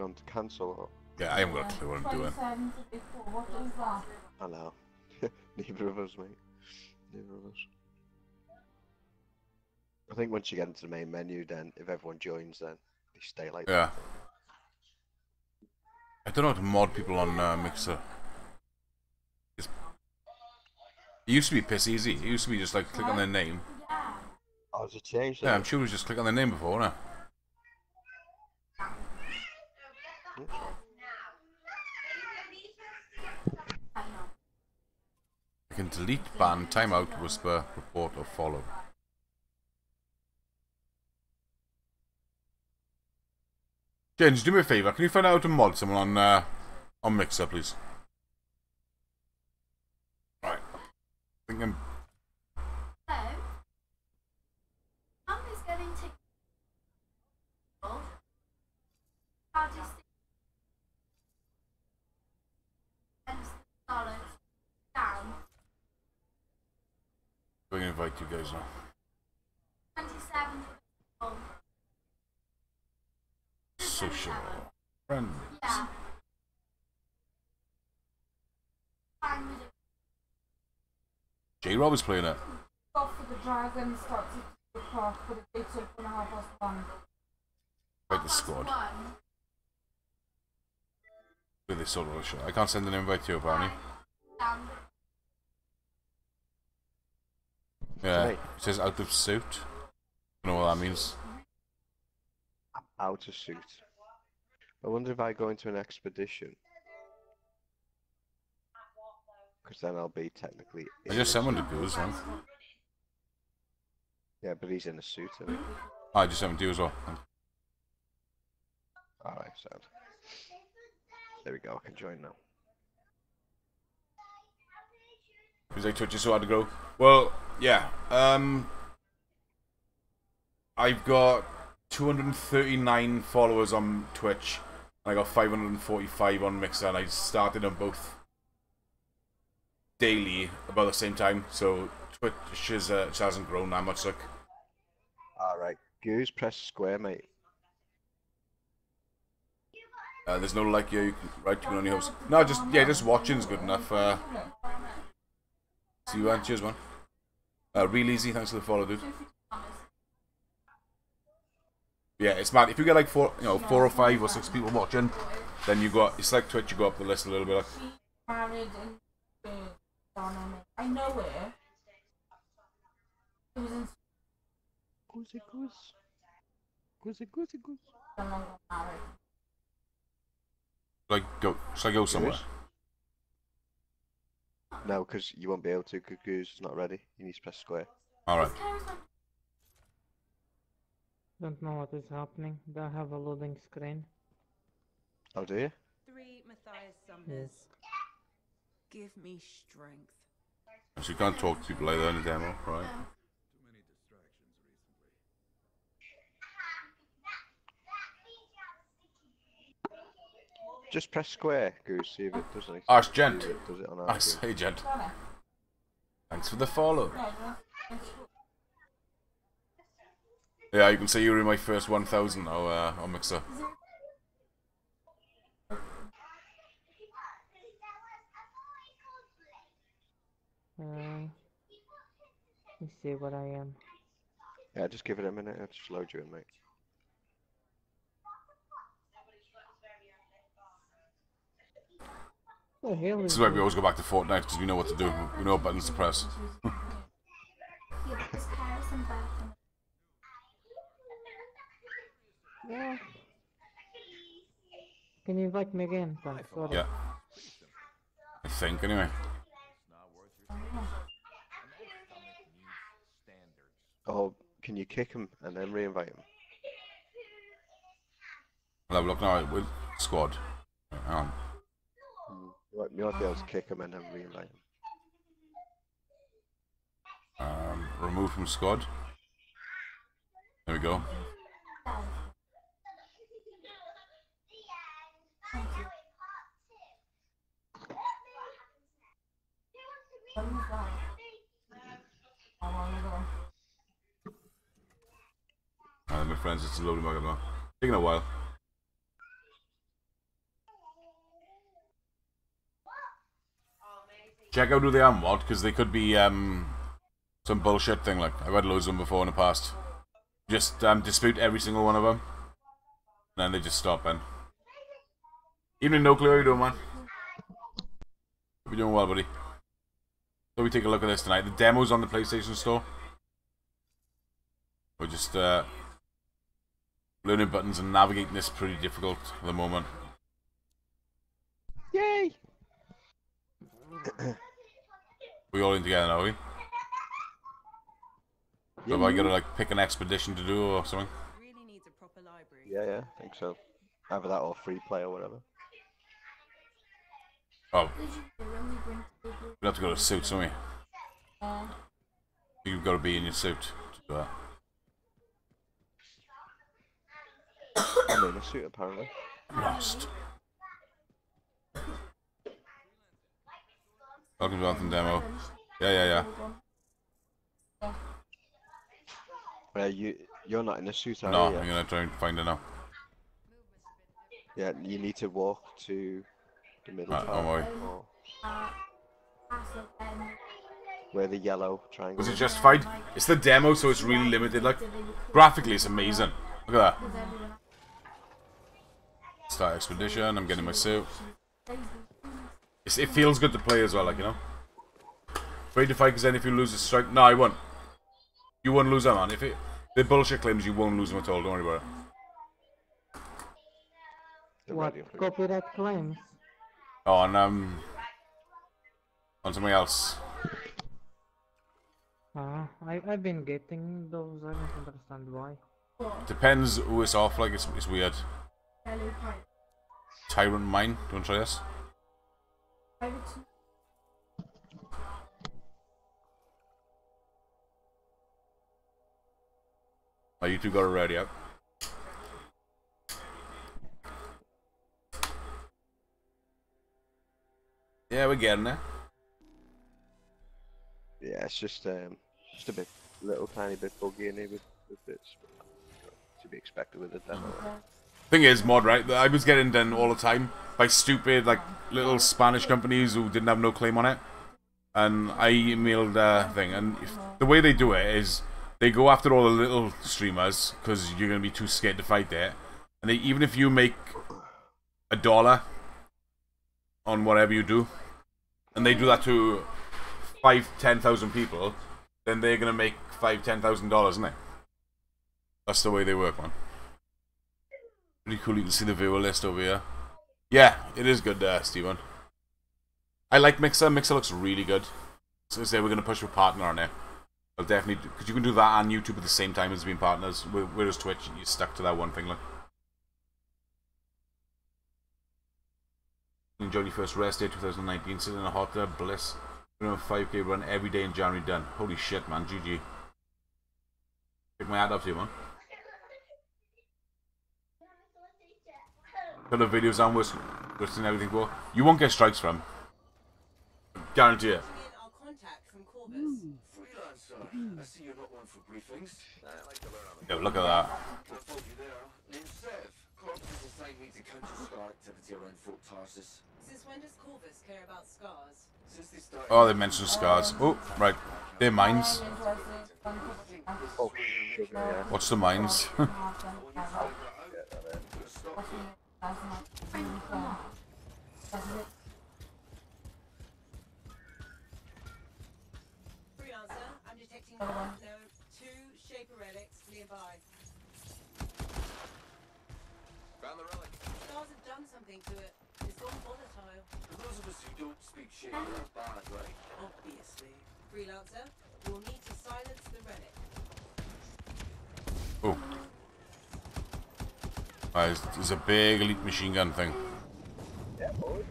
What have you done? Gone to cancel? Or... Yeah, I haven't got a clue what I'm doing. 27 to April, what is that? I know. Neither of us, mate. Neither of us. I think once you get into the main menu, then if everyone joins, then they stay like Yeah. I don't know how to mod people on uh, Mixer. It's... It used to be piss easy. It used to be just like click on their name. Yeah. Oh, has it changed? Yeah, I'm sure it was just click on their name before, I can delete, ban, timeout, whisper, report, or follow. James, do me a favour. Can you find out how to mod someone on uh, on Mixer, please? Right. Hello? Is to do you see? dollars down. To invite you guys now. Twenty-seven. Oh, Social. Friends. yeah. J Rob is playing it. For the dragon starts at 2 o'clock, but it takes up and a half past 1. Like the squad. One. With shit. I can't send an invite to you. Down. Yeah. It says out of suit. don't know what that means. out of suit. I wonder if I go into an expedition. Because then I'll be technically. I just it. sent one to Goose, man. Yeah, but he's in a suit, isn't he? I just sent one to you as well. Alright, sad. There we go, I can join now. Because I Twitch is so hard to grow. Well, yeah. Um, I've got 239 followers on Twitch. And I got 545 on Mixer, and I started on both daily about the same time. So Twitch is, uh, hasn't grown that much. Like, Alright, Goose, press square, mate. uh, there's no like here. You can right. You can only host. No, just yeah, just watching is good enough. Uh, you, man. Cheers, man. Uh, real easy. Thanks for the follow, dude. Yeah, it's mad. If you get like four, you know, four or five or six people watching, then you got. It's like Twitch. You go up the list a little bit. Like, Married it. I know where. It was in goose. Goose. Like go. Should I go somewhere? No, because you won't be able to, 'cause Goose is not ready. You need to press square. All right. Don't know what is happening. They have a loading screen. Oh, do you? Three Matthias Summers. Give me strength. She can't talk to people like that in the demo, right? Just press square, Goose, see if it does anything. Ask Gent. It does it on our Ask, hey, Gent. Thanks for the follow. Yeah, you can see you're in my first 1,000 now uh, on Mixer. Uh, let me see what I am. Yeah, just give it a minute. I'll just load you in, mate. The hell This is is why we always go back to Fortnite because we know what to do. We know what buttons to press. Yeah, there's Harrison back. Yeah. Can you invite me again? Thanks. Sorry. Yeah. I think, anyway. Oh, can you kick him and then re-invite him? I'll have a look now with squad. Hang on. Hmm, You might, be able to kick him and then re-invite him. Um, remove from squad. There we go. Uh, my friends, it's loading back up now. Taking a while. Check out who they are and what, because they could be um, some bullshit thing. Like I've had loads of them before in the past. Just um, dispute every single one of them, and then they just stop. And evening, no clue how you doing, man. You're doing well, buddy. So we take a look at this tonight. The demo's on the PlayStation Store. We're just uh, learning buttons and navigating this pretty difficult at the moment. Yay! We all in together now, are we? So have I gotta like pick an expedition to do or something? Yeah, yeah, I think so. Either that or free play or whatever. Oh. We have to go to suits, don't we? You've got to be in your suit to do that. I'm in a suit apparently. Lost. Welcome to Anthem demo. Yeah, yeah, yeah. Well, you you're not in a suit, are No, you? I'm gonna try and find it now. Yeah, you need to walk to the middle Right, part. oh where the yellow triangle. Was it justified? It's the demo, so it's really limited. Like, graphically, it's amazing. Look at that. Start expedition. I'm getting my suit. It's, it feels good to play as well, like you know. Afraid to fight because then if you lose a strike, no, I won't. You won't lose that, man. If it the bullshit claims, you won't lose them at all. Don't worry about it. What copyright claims? Oh, and um, on something else. Uh, I I've been getting those. I don't understand why. Depends who it's off. Like it's it's weird. Tyrant mine. Do you want to try this? Oh, you two got it ready up. Yeah, we're getting there. Yeah, it's just um, just a bit, little tiny bit buggy in it with, with bits to be expected with a demo. Thing is, mod right? I was getting done all the time by stupid like little Spanish companies who didn't have no claim on it, and I emailed a thing, and if, the way they do it is they go after all the little streamers because you're gonna be too scared to fight there, and they, even if you make a dollar on whatever you do, and they do that to five, ten thousand people, then they're gonna make five, ten thousand dollars, isn't it? That's the way they work, man. Pretty cool. You can see the viewer list over here. Yeah, it is good, uh, Steven. I like Mixer. Mixer looks really good. So say we're gonna push a partner on it. I'll definitely because you can do that on YouTube at the same time as being partners. Where- Whereas Twitch, you stuck to that one thing. Like, enjoy your first rest day, 2019. Sitting in a hot tub, bliss. Doing a 5k run every day in January. Done. Holy shit, man. GG. Pick my hat up to you, man. Put the videos on, worse, worse than everything before. You won't get strikes from. Guarantee it. Freelancer. I see you're not one for briefings. I like to learn on the Yo, look at that. I told you there. Name's Sev. Corvus assigned me to counter scar activity around Fort Tarsis. Since when does Corvus care about scars? Since they started... Oh, they mentioned scars. Oh, right. They're mines. Oh. What's the mines? Freelancer, I'm detecting no two Shaper relics nearby. Found the relic. Scars have done something to it. It's gone volatile. For those of us who don't speak shit, that's bad, right? Obviously. Freelancer, you'll need to silence the relic. oh. Ah, there's, there's a big elite machine gun thing. Yeah, boy.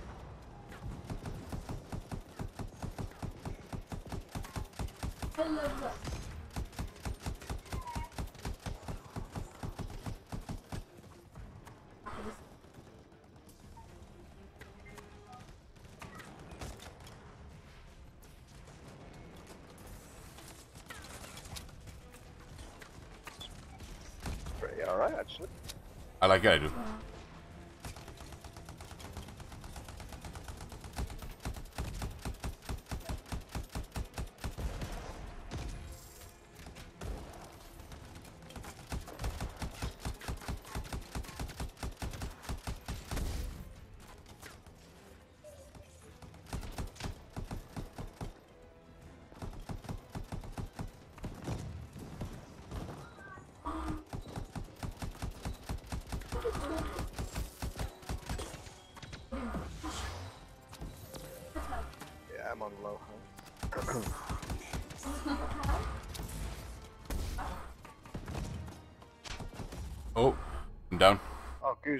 I like it, I do.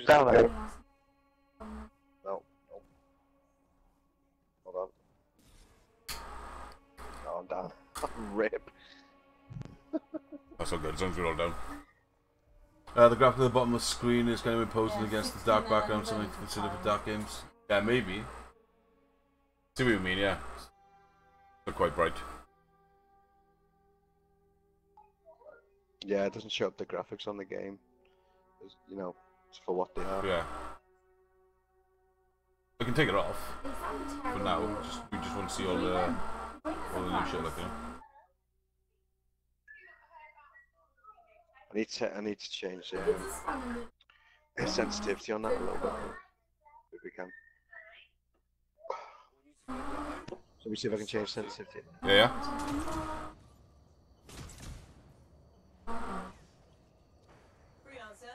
Oh, down there. No, no. Hold on. No, I'm down. Rip. That's all good, as long as we're all down. Uh, the graphic at the bottom of the screen is going kind of imposing against the dark background, something to consider for dark games. Yeah, maybe. See what you mean, yeah. Not quite bright. Yeah, it doesn't show up the graphics on the game. It's, you know, it's for what they are. Yeah. We can take it off. For now, we just, we just want to see all the, all the new shit, like, you. I need to I need to change um, the sensitivity on that a little bit if we can. Let me see if I can change sensitivity. Yeah, yeah. Freelancer,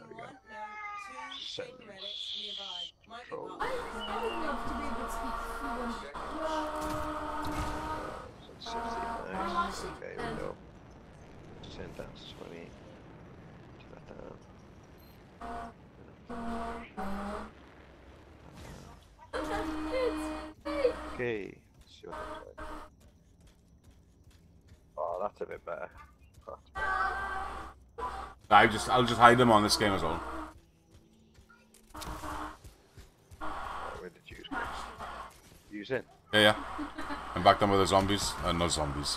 I'm detecting one, no, two Settings. shaper relics nearby. Might be oh. Control. nice. Okay, we go. Turn down twenty. Turn that down. Okay, let's see what that looks like. Oh, that's a bit better. That's better. I just, I'll just hide them on this game as well. Where did you use it? Use it? Yeah, yeah. I'm back down with the zombies. Uh, no zombies.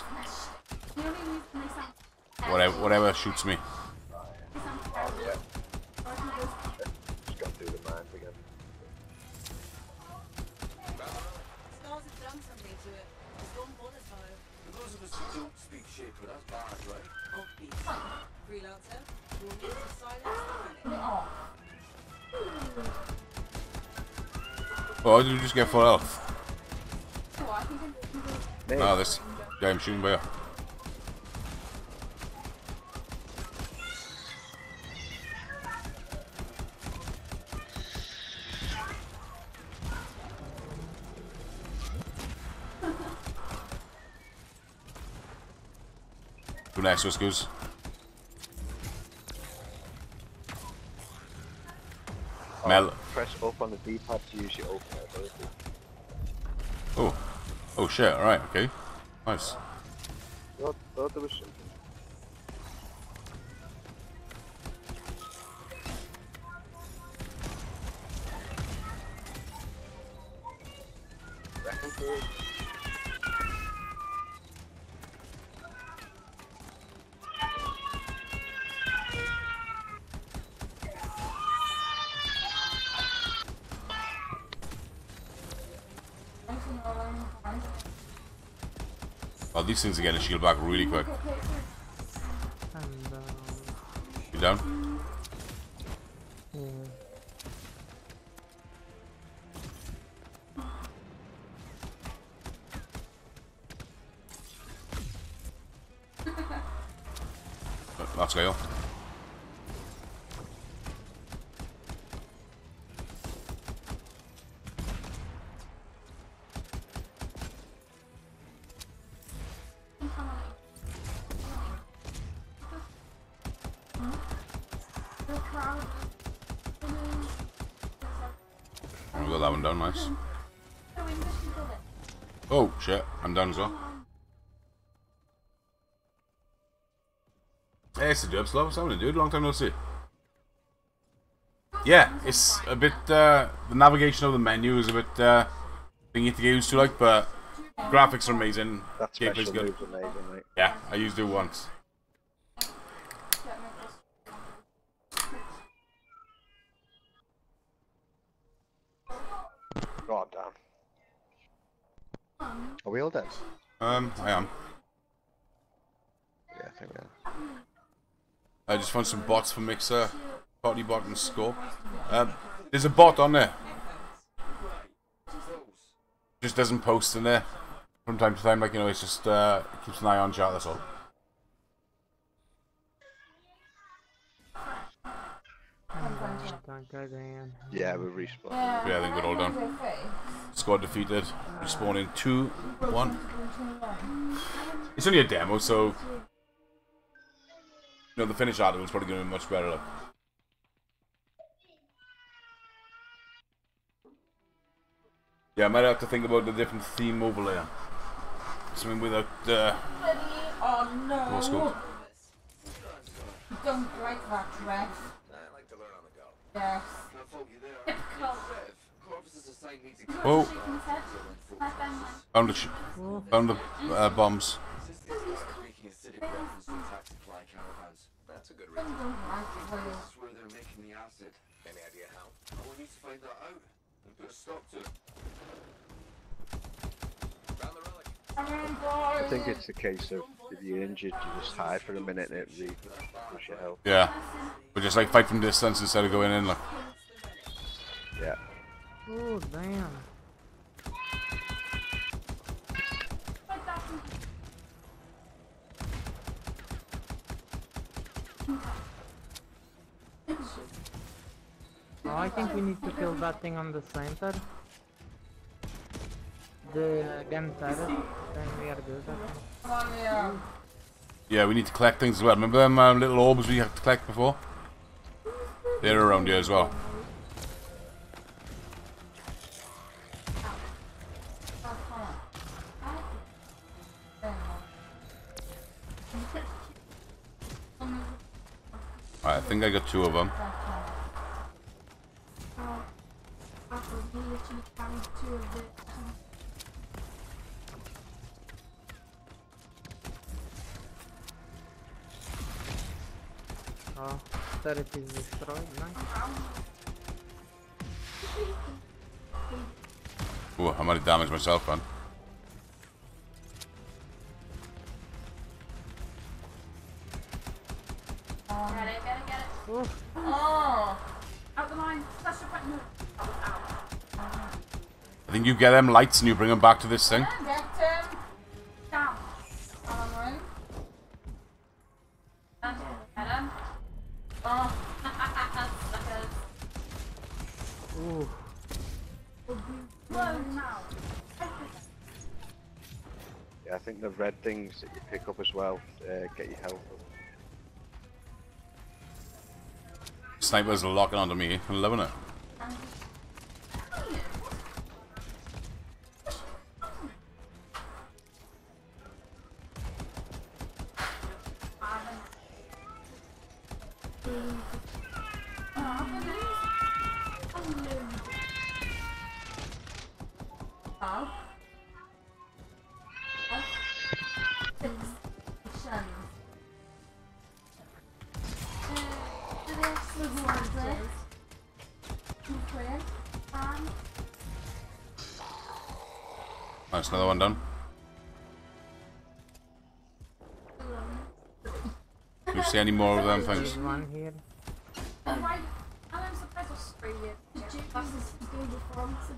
Whatever, whatever shoots me. Oh, did you just get full health? Me? No, this guy I'm shooting by you. Who next Goose? Mel. Press up on the D-pad to use your open ability. Oh. Oh shit, alright, okay. Nice. Thought, thought there was something. These things are getting a shield back really quick. Dubs Love. Happening, dude? Long time no see. Yeah, it's a bit, uh, the navigation of the menu is a bit, uh, thing you have to get used to, like, but graphics are amazing. That Gameplay's good. amazing. Yeah, I used it once. God damn. Are we all dead? Um, I am. Yeah, I think we are. I just found some bots for Mixer, Party Bot and Scope. Um, there's a bot on there. Just doesn't post in there from time to time. Like you know, it's just uh, keeps an eye on chat. That's all. And, Okay, then. Yeah, we're respawn. Yeah, I think we're all done. Squad defeated. Respawning two, one. It's only a demo, so know the finished article is probably going to be much better. Yeah, I might have to think about the different theme overlay. Something without uh, Oh no! What's good? You don't like that dress. I like to learn on the go. Yes. Can I fault you there? Typical. Sev, Corvus is assigned me to Whoa. control guards until around 40 found the found the uh, bombs. A good mm-hmm. I reason. don't like it. This is where they're making the acid. Any idea how? Oh, I will need to find that out and put a stop to it. Found the relic. I think it's uh, a case of if you're injured, you just hide for a minute and it re-push your health. Yeah, but just like fight from distance instead of going in. Like, Yeah. Oh, damn. I think we need to kill that thing on the center. The gun turret, then we are good. Yeah, we need to collect things as well. Remember them um, little orbs we had to collect before? They're around here as well. I think I got two of them. Oh, turret is destroyed. Nice. Ooh, I might have damaged myself, man. Get it, get it, get it. Oh, Oh. Out the line. That's your button. I think you get them lights and you bring them back to this thing. Get him. Down. Come on, in. And get him. Oh. Ooh. Yeah, I think the red things that you pick up as well uh, get your health up. Snipers are locking onto me. I'm loving it. Any more of them things? There's one here. I'm surprised I'll spray you. Did you use this to do the frogs?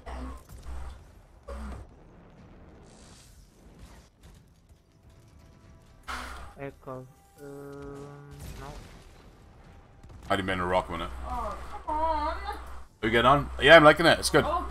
Echo. Um, no. Might have been a rock minute. Oh, come on. We get on? Yeah, I'm liking it. It's good. Oh,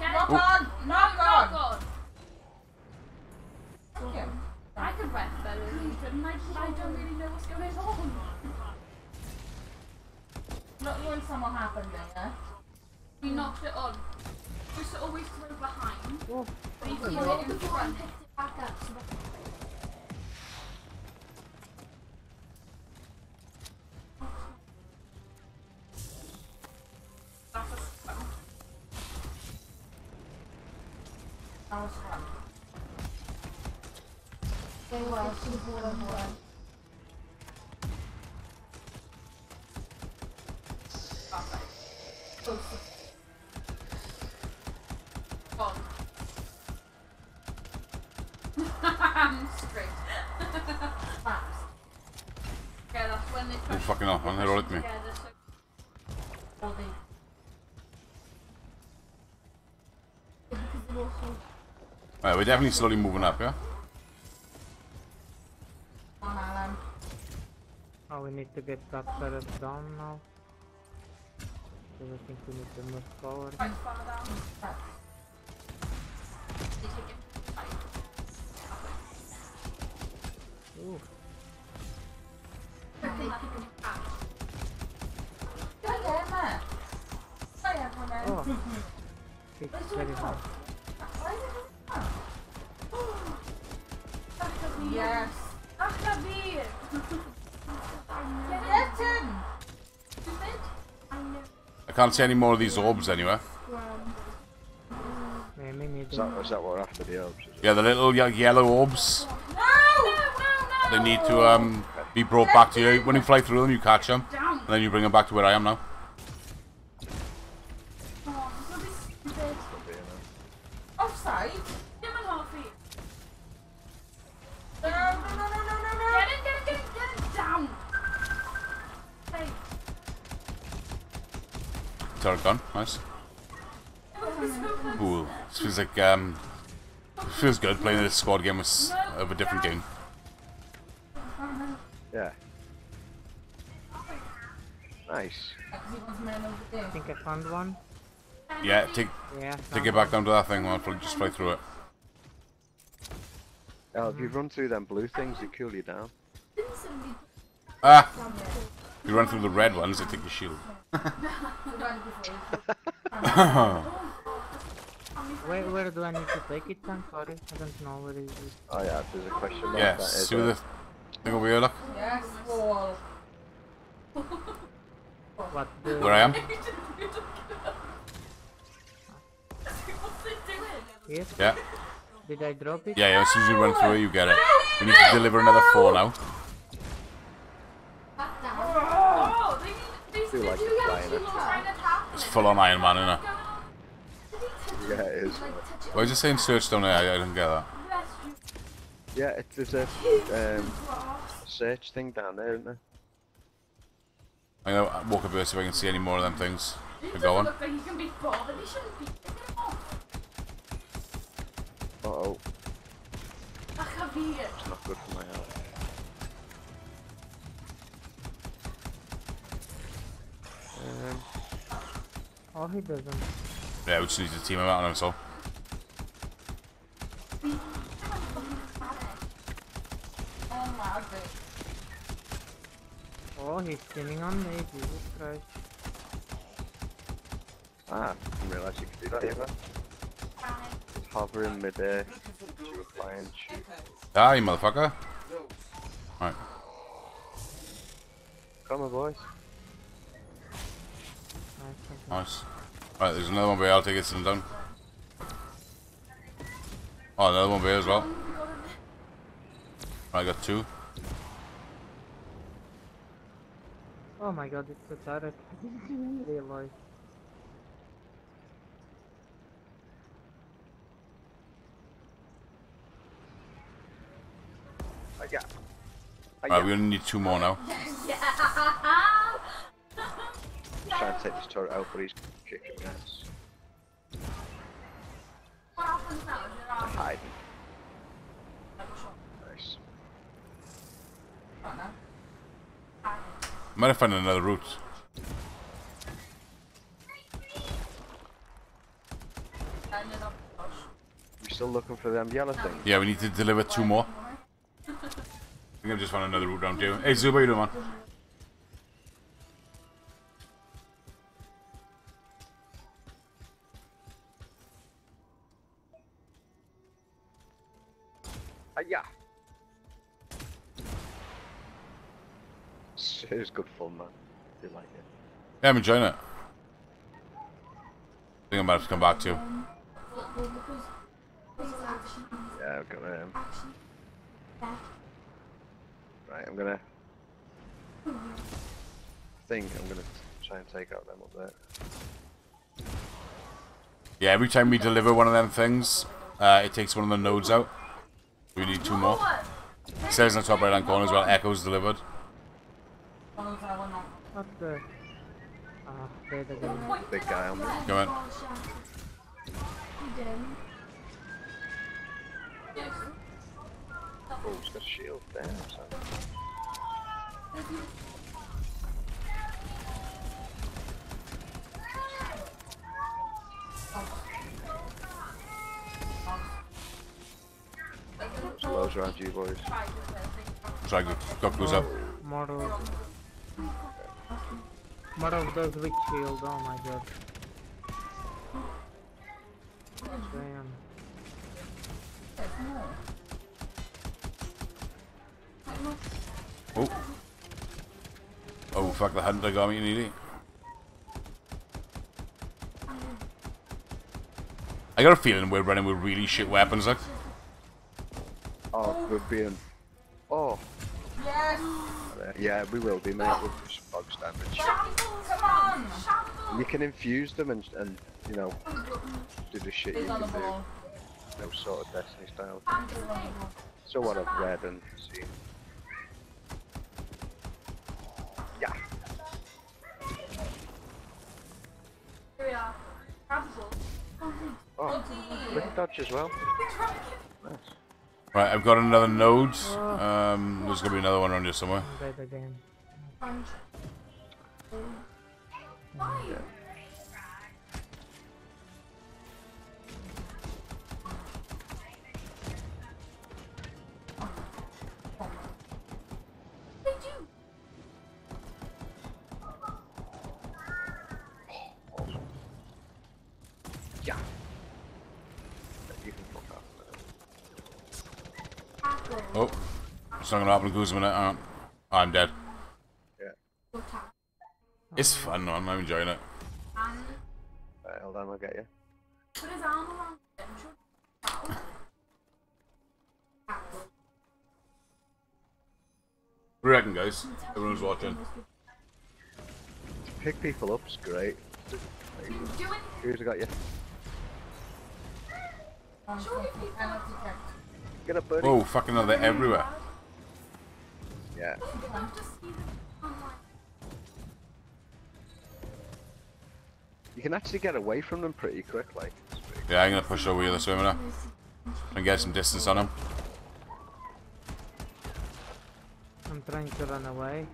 we're definitely slowly moving up, yeah? On Alan. Oh, we need to get that turret down now. I think we need to move forward. Can't see any more of these orbs anywhere. Yeah. Is that, is that what we're after the orbs? Yeah, the little yellow orbs. No! No, no, They need to um, be brought back to you. When you fly through them, you catch them, and then you bring them back to where I am now. Cool. Feels like um, feels good playing this squad game with of a different game. Yeah. Nice. I think I found one. Yeah, take Yeah, take it back down to that thing. I'll fly- just fly through it. Oh, if you run through them blue things, they cool you down. Ah! If You run through the red ones, they take your shield. Where, where do I need to take it then? Sorry, I don't know where is it. Oh yeah, there's a question mark. yeah, that is, see uh, the thing over here, look. Yes, wall. What the... Where I am? Yes? Yeah. Did I drop it? Yeah, yeah, as soon as you run through it, you get it. We need to deliver another four now. Oh, they need, they feel like it's flying, trying to tap It's full on Iron Man, innit? Yeah, it is. Why is it saying search down there? I, I don't get that. Yeah, it, there's a um, search thing down there, isn't there? I'm gonna walk up here so I can see any more of them things. He Keep going. look like he can be bothered. He shouldn't be. Get him off. Uh oh, Akavir. it's not good for my health. Um, Oh, he doesn't. Yeah, we just need to team him out on him, so. Oh my god. Oh, he's spinning on me, Jesus Christ. ah, didn't realise you could do that either. Hover in midair, do a flying shoot. Ah, you motherfucker. Right. Come on, boys. Nice. Right, there's another one here. I'll take it sitting down. Oh, another one here as well. I got two. Oh my god, it's a turret. I didn't even realize. I got. Right, we only need two more now. Yeah. Trying to take this turret out, but he's kicking ass. What happens now? Is it. Nice. Might have found another route. We're still looking for them yellow things? Yeah, we need to deliver two more. I think I've just found another route down too. Hey, Zuba, you doing, man? Hiya! It was good fun, man. Did like it. Yeah, I'm enjoying it. I think I might have to come back to you. Yeah, I've got um. Right, I'm gonna. I think I'm gonna try and take out them up there. Yeah, every time we deliver one of them things, uh, it takes one of the nodes out. We need two more. It says in the top right hand corner as well, Echoes delivered. Big guy on me. Come on. Oh, he's got shield there. So. goes around you boys. Try to got goes up. More of, more of those with shield. Oh my god. Damn. Oh. Oh fuck the hunter got me nearly. I got a feeling we're running with really shit weapons like. Oh, we're being. Oh, Yes! yeah, we will be, mate. With just bug damage. Shambles, come on! You can infuse them and, and you know, do the shit you He's on can do. ball. No sort of Destiny style. He's on the ball. So what I've read and seen. Yeah. Here we are. Oh, quick dodge as well. Nice. Right, I've got another node. Um, there's gonna be another one around here somewhere. It's not gonna happen. Goose a minute. Uh, I'm dead. Yeah. It's fun. man. I'm enjoying it. And Right, hold on, I'll get you. put his arm around him. Tackle. Tackle. What do you reckon, guys? Everyone's watching. Pick people up's great. Do it. Who's got you? Show me people. Get up, buddy. Oh, fucking hell, they're everywhere. Yeah. You have to see them online. You can actually get away from them pretty quick, like. it's pretty Yeah, I'm gonna push over the this way now and get some distance on him. I'm trying to run away.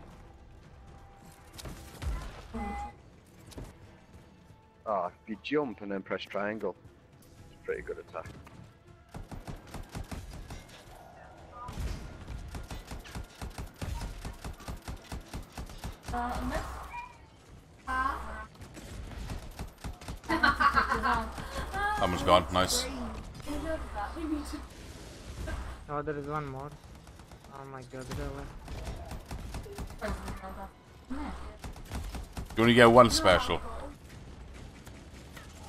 Ah, if you jump and then press triangle, it's a pretty good attack. Uh, miss. Ah. That one's gone. Nice. I love that. We need to. Oh, there is one more. Oh my god, really? You only get one special.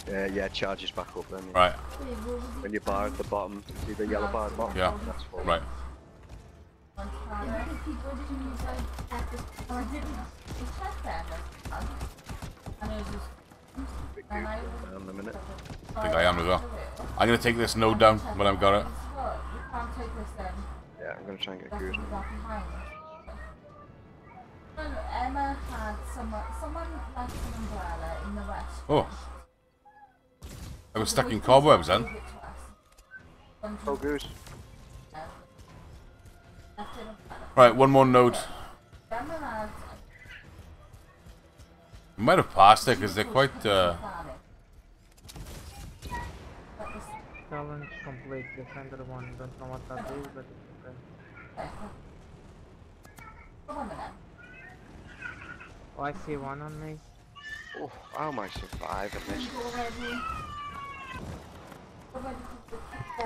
Yeah, yeah, charges back up then. yeah. Right. When you bar at the bottom, see the yellow bar at the bottom? Yeah. That's full. Right. People didn't use at this I didn't. It's just. And it was just. And I dude a minute. I think I am as well. I'm gonna take this node down when I've got it. Look, you can't take this in. Yeah, I'm gonna try and get That's Goose. what we got behind. No, no, Emma had someone, someone left an umbrella in the west. Oh. I was stuck in cobwebs then. Gave it to us. Bunch Oh, of- Goose. Left. Right, one more node. Emma had I might have passed it because they're quite. Uh, planet. But this- Challenge complete. Defender one. Don't know what that is, but it's okay. Come on then. Oh, I see one on me. Oh, how am I surviving this?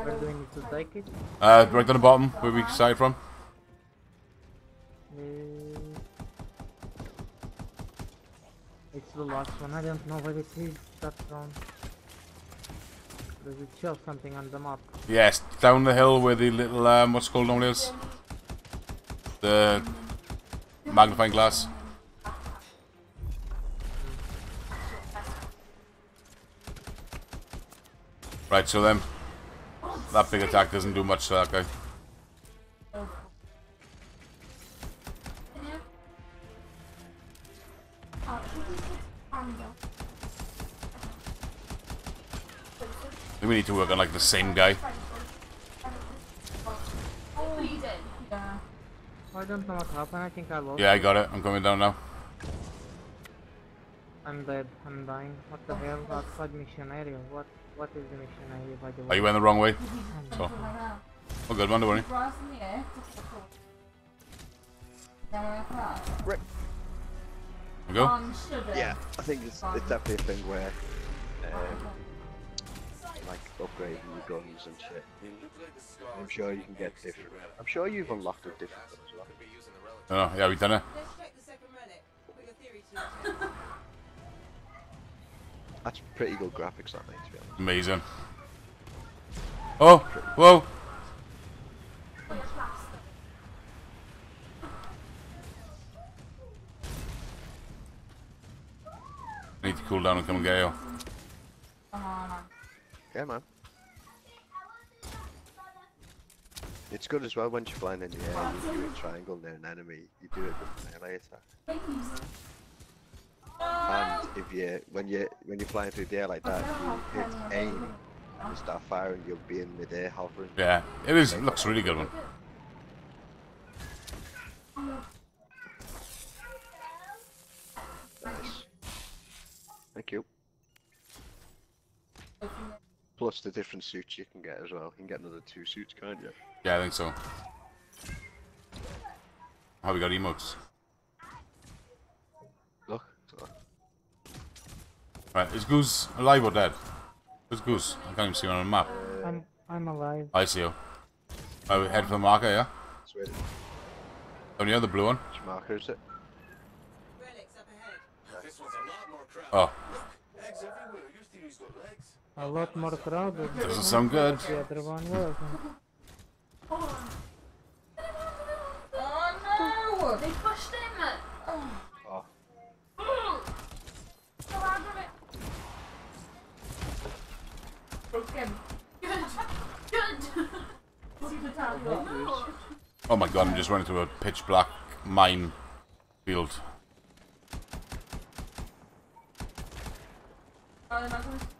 Where do we need to take it? uh, right on the bottom, where we started from. It's the last one. I don't know where it is. That's wrong. Does it show something on the map? Yes, down the hill where the little um, what's called normally is the magnifying glass. Right, so then that big attack doesn't do much to that guy. I think we need to work on like the same guy. Oh, you did? Yeah. I don't know what happened. I think I lost. Yeah, I got it. I'm coming down now. I'm dead. I'm dying. What the hell? Outside mission area. What? What is the mission area, by the way? Oh, you went the wrong way. So, Oh, good man, don't worry. Brass in the air. Then we're across. Right. We go. Yeah, I think it's, it's definitely a thing where, um, like upgrading your guns and shit. I'm sure you can get different. I'm sure you've unlocked a different gun as well. Oh, yeah, we done it. Let's check the second relic. Put your theory to it. That's pretty good graphics, that mate. To be honest. Amazing. Oh, whoa. I need to cool down and come and get you. Yeah, man. It's good as well when you're flying in the air. You do a triangle near an enemy. You do it with a melee attack. And if you when you when you're flying through the air like that, you hit aim and start firing, you'll be in midair hovering. Yeah, it is. It looks really good one. Nice. Thank you. Plus the different suits you can get as well. You can get another two suits, can't you? Yeah, I think so. How we got emotes? Look. look. Right, is Goose alive or dead? Where's Goose? I can't even see him on the map. I'm I'm alive. I see you. Right, we head for the marker, yeah? Sweet. On oh, the other blue one? Which marker is it? Relics up ahead. This one's a lot more crowded. Oh, Legs everywhere. Your theory's got legs. A lot more crowded. Doesn't sound good. The other one was. Oh no! They pushed him. Oh. Oh. Go out of it. Broken. Good. Good. See the target. oh my god, I'm just running through a pitch black mine field. Oh, I'm not gonna. It's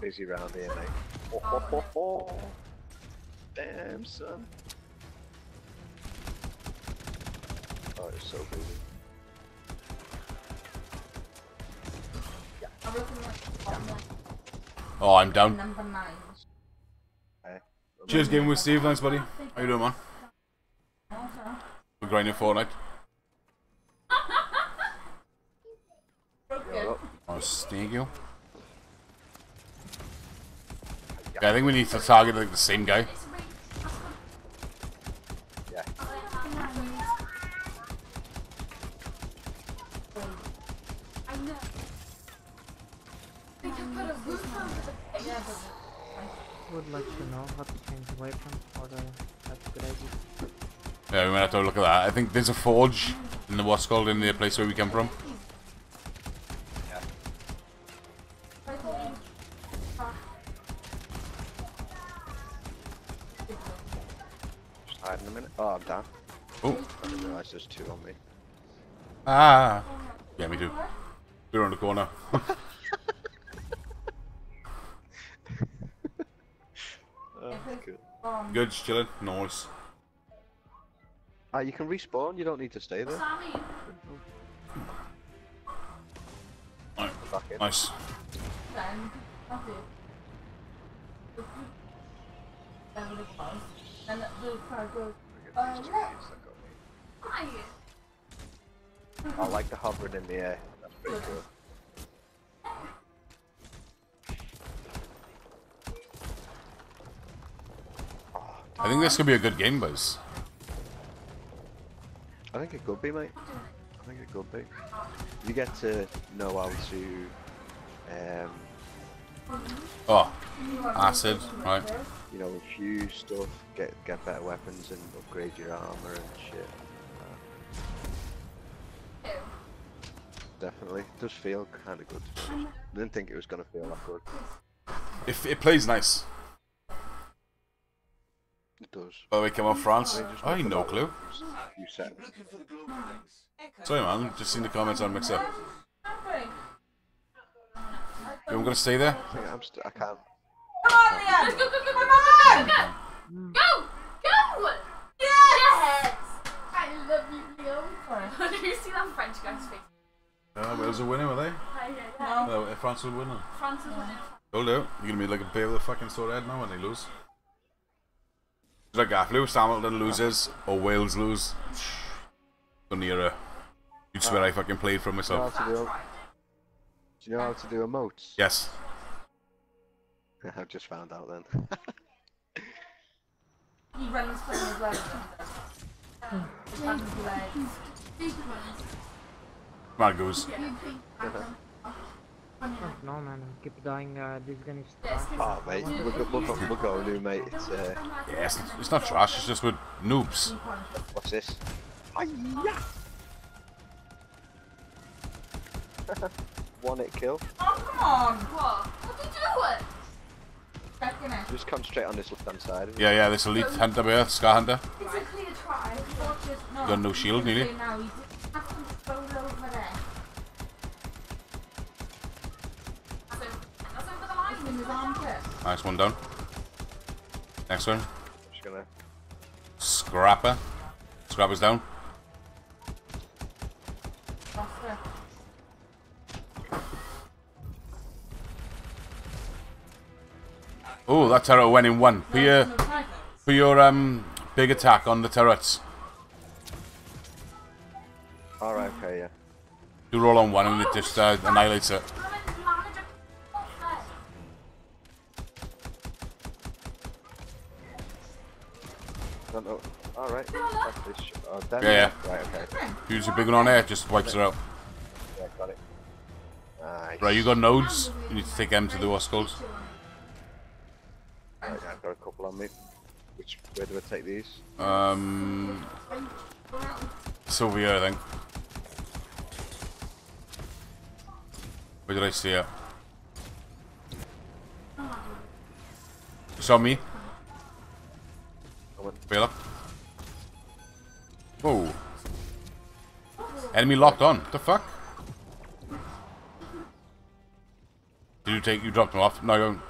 busy round here, mate. Oh, ho, ho, ho. Damn, son. Oh, it's so busy. I'm looking like I'm like Oh, I'm down. number nine. Cheers, game with Steve. Thanks, buddy. How you doing, man? We're grinding Fortnite. Broken. Oh, thank you. Yeah, I think we need to target like the same guy. Yeah. A the. Would like to know how to change weapon or uh, upgrade it. Yeah, we might have to look at that. I think there's a forge in the what's called in the place where we come from. Two on me. ah. Yeah, me too. We're on the corner. Oh, good. Good, just chilling. Nice. Ah, you can respawn. You don't need to stay there. Sammy. Right, Back in. nice. Hi. I like the hovering in the air. That's pretty cool. I think this could be a good game, boys. I think it could be, mate. I think it could be. You get to know how to, um, Oh, acid, right. you know, infuse stuff, get get better weapons, and upgrade your armor and shit. Definitely, it does feel kind of good. To be honest. I didn't think it was gonna feel that good. If it plays nice. It does. By the way, come off France. I make ain't no clue. Few seconds. Looking for the global things. Echo. Sorry, man. Just seen the comments on Mixer. Happening. You gonna stay there? I think I'm st- I can't. Come on, Leanne! Let's go, go, go, come on! Go! Go! Yes! I love you, Leo. Sorry. Did you see that French guy's face? Uh, Wales are winning, were they? Hi, hi, No. No, uh, France was winning. France is winning. Hold out. You're gonna be like a bear with a fucking sore head now when they lose. It's like if Lewis Hamilton loses or Wales lose, on the era, you'd swear I fucking played for Do you know myself. how to do? Do you know how to do emotes? Yes. I've just found out then. He runs from his legs. His hands and legs. Come on, goose. No man, I keep dying. Uh, this gun is trash. oh mate, we'll go, we'll go, we'll new mate. It's uh, Yeah, it's, it's not trash. It's just with noobs. what's this? One hit kill. Oh, come on! What? What are you doing? It. Just come straight on this left hand side. Yeah, yeah. This elite hunter bear, Scar Hunter. A clear try. Just, no. Got no shield, nearly. Okay, Now, he didn't have to throw over there. That's o- that's over the line. It's in his. Nice one down. Next one. Just gonna. Scrapper. Scrapper's down. Oh, that turret went in one. Put your, put your um, big attack on the turrets. Alright, okay, yeah. Do roll on one and it just uh, annihilates it. Alright. Oh, Yeah, yeah. Right, okay. Use your big one on there, it just wipes it out. Yeah, got it. Nice. Right, you got nodes. You need to take them to the what's take these? Um, it's here, I think. Where did I see it? You saw me? Up. Whoa. Enemy locked on. the fuck? Did you take, you dropped them off? No, you don't.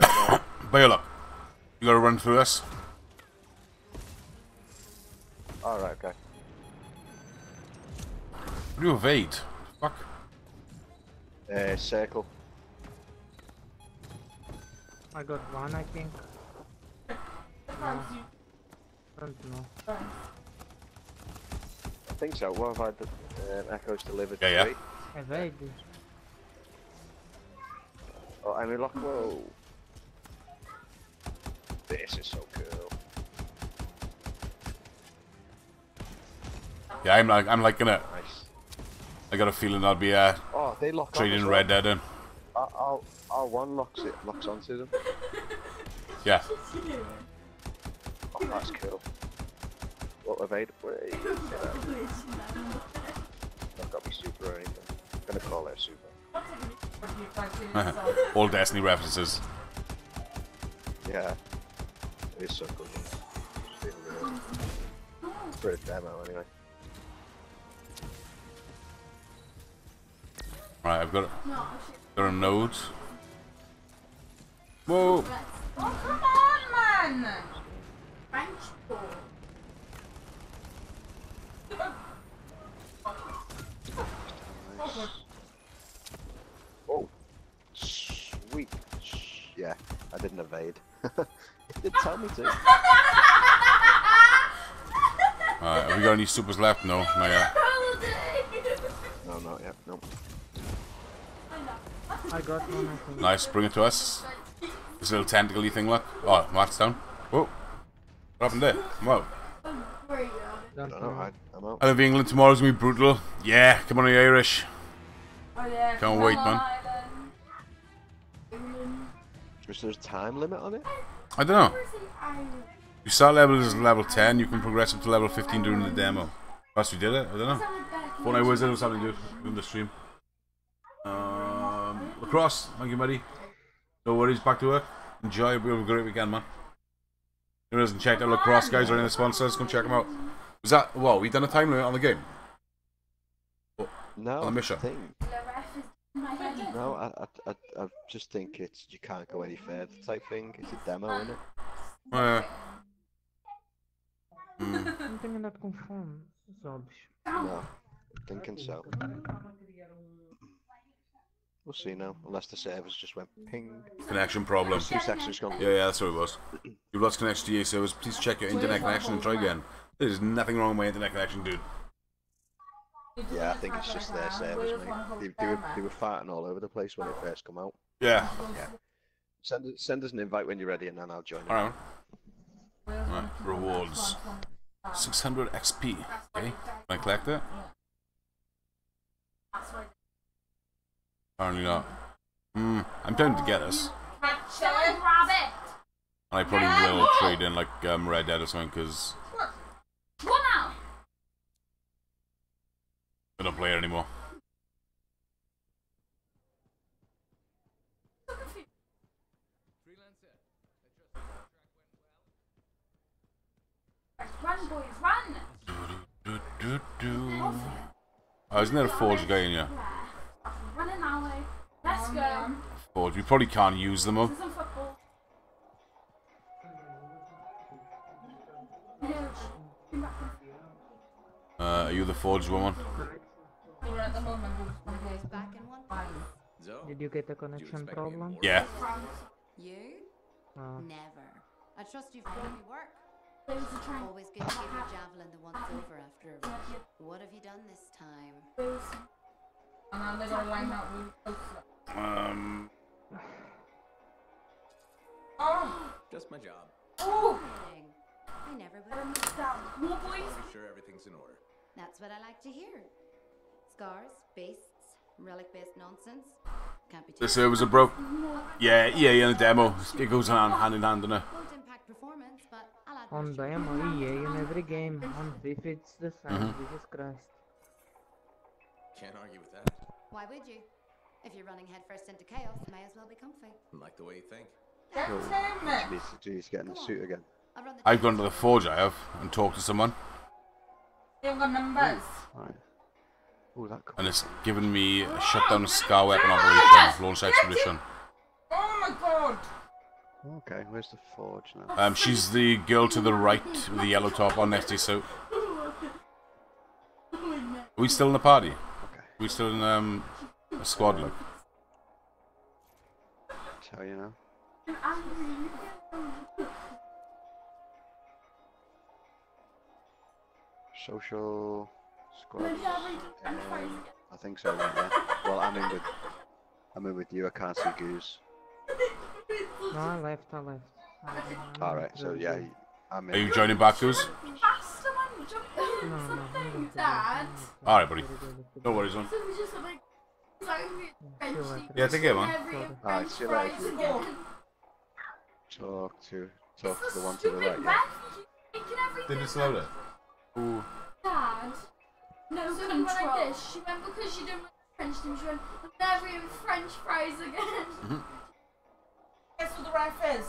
No, no. Bail up. You gotta run through this. How do you evade? Fuck. Uh, circle. I got one, I think. No. Don't know. I think so. What have I done? Um, echoes delivered. Yeah, yeah. three. Evade. Oh, enemy lock. Whoa. This is so cool. Yeah, I'm like, I'm liking it. Nice. I got a feeling I'll be uh, Oh, they lock trading Red. Dead in. R, R, R1 locks it, locks onto them. Yeah. Oh, that's cool. What evade? Wait. Not got me super or anything. I'm gonna call it super. All Destiny references. Yeah. It is so good. It's been real. For a demo, anyway. Right, I've got got a node. Whoa! Oh, come on, man! French ball. Oh, sweet. Yeah, I didn't evade. it did tell me to. Alright, have we got any supers left? No, not yet. No, not yet. No. I got one, I think. Nice, bring it to us. This little tentacle thing, look. Oh, Matt's down. Whoa. What happened there? Whoa. I don't know. I, I'm out. I think England tomorrow's gonna be brutal. Yeah, come on, the Irish. Oh, yeah. Can't wait, man. Is there a time limit on it? I don't know. You start level as level 10, you can progress up to level 15 during the demo. Plus we did it, I don't know. Fortnite Wizard or something, dude, in the stream. Lacrosse, thank you, buddy. No worries, back to work. Enjoy, we have a great weekend, man. Who hasn't checked out lacrosse, guys, or any of the sponsors, come check them out. Was that, what, we done a time limit on the game? No. On the mission? I think, no, I, I, I, I just think it's you can't go any further type thing. It's a demo, isn't it? Uh, Não tenho nada conforme os óbvios. No, thinking so. We'll see now, unless the servers just went ping. Connection problem. Two seconds gone. Yeah, yeah, that's what it was. You've lost connection to your service. Please check your internet connection and try again. There's nothing wrong with my internet connection, dude. Yeah, I think it's just their servers, mate. They, they, were, they were farting all over the place when it first came out. Yeah. Yeah. Send, us- send us an invite when you're ready and then I'll join. All right. Rewards. 600 XP. Okay, can I collect it? Apparently not. Hmm, I'm tempted to get this. Catch a rabbit. And I probably will trade in like um, Red Dead or something because I don't play it anymore. Run, boys, run. Do, do, do. Oh, isn't there a Forge guy in here? Run an alley. Let's go. Forge. We probably can't use them all. Some football. Uh, are you the Forge woman? at the moment. Did you get a connection problem? Yeah. You? Uh, Never. I trust you for all your work. Always good to give your javelin the once over after a run. What have you done this time? And now they're gonna line up really closely. Um. Oh! Just my job. Oh! I never would have missed More boys. Make sure everything's in order. That's what I like to hear. Scars, beasts, relic-based nonsense. Can't be The too servers are broke. Yeah, yeah, yeah, in the demo. It goes hand, hand in hand, doesn't it? Won't impact performance, but I'll on demo, EA in every game. On FIFA it's the same. Mhm. Jesus Christ. Can't argue with that. Why would you? If you're running headfirst into chaos, may as well be comfy. Like the way you think. Cool. Jeez, Jeez, getting the suit again. I'll run the I've gone to the Forge, I have, and talked to someone, They haven't got numbers. Right. Oh, that and it's given me a shutdown Scar Weapon Operation, Launch Expedition. Oh my god! Okay, where's the forge now? Um, she's the girl to the right with the yellow top on next to so. Are we still in the party? Okay. Are we still in um, a squad, look? Tell you now. Social squad. I think so. Right, yeah. Well, I'm in with. I'm in with you. I can't see Goose. No, I left, I left. I'm All not right. So yeah. I'm in. Are you joining back, Goose? Faster man, jump No, no, something, not. Dad. Alright, buddy. No worries, man. Yeah, take care, man. every Sorry. Alright, see you later. Talk to talk to the one to the right. Yeah. you keep making everything Did it slow it? Ooh. Dad. No so control. Went like this. She went because she didn't like French thing. She went, I'm never eating French fries again. Mm-hmm. Guess what the ref is?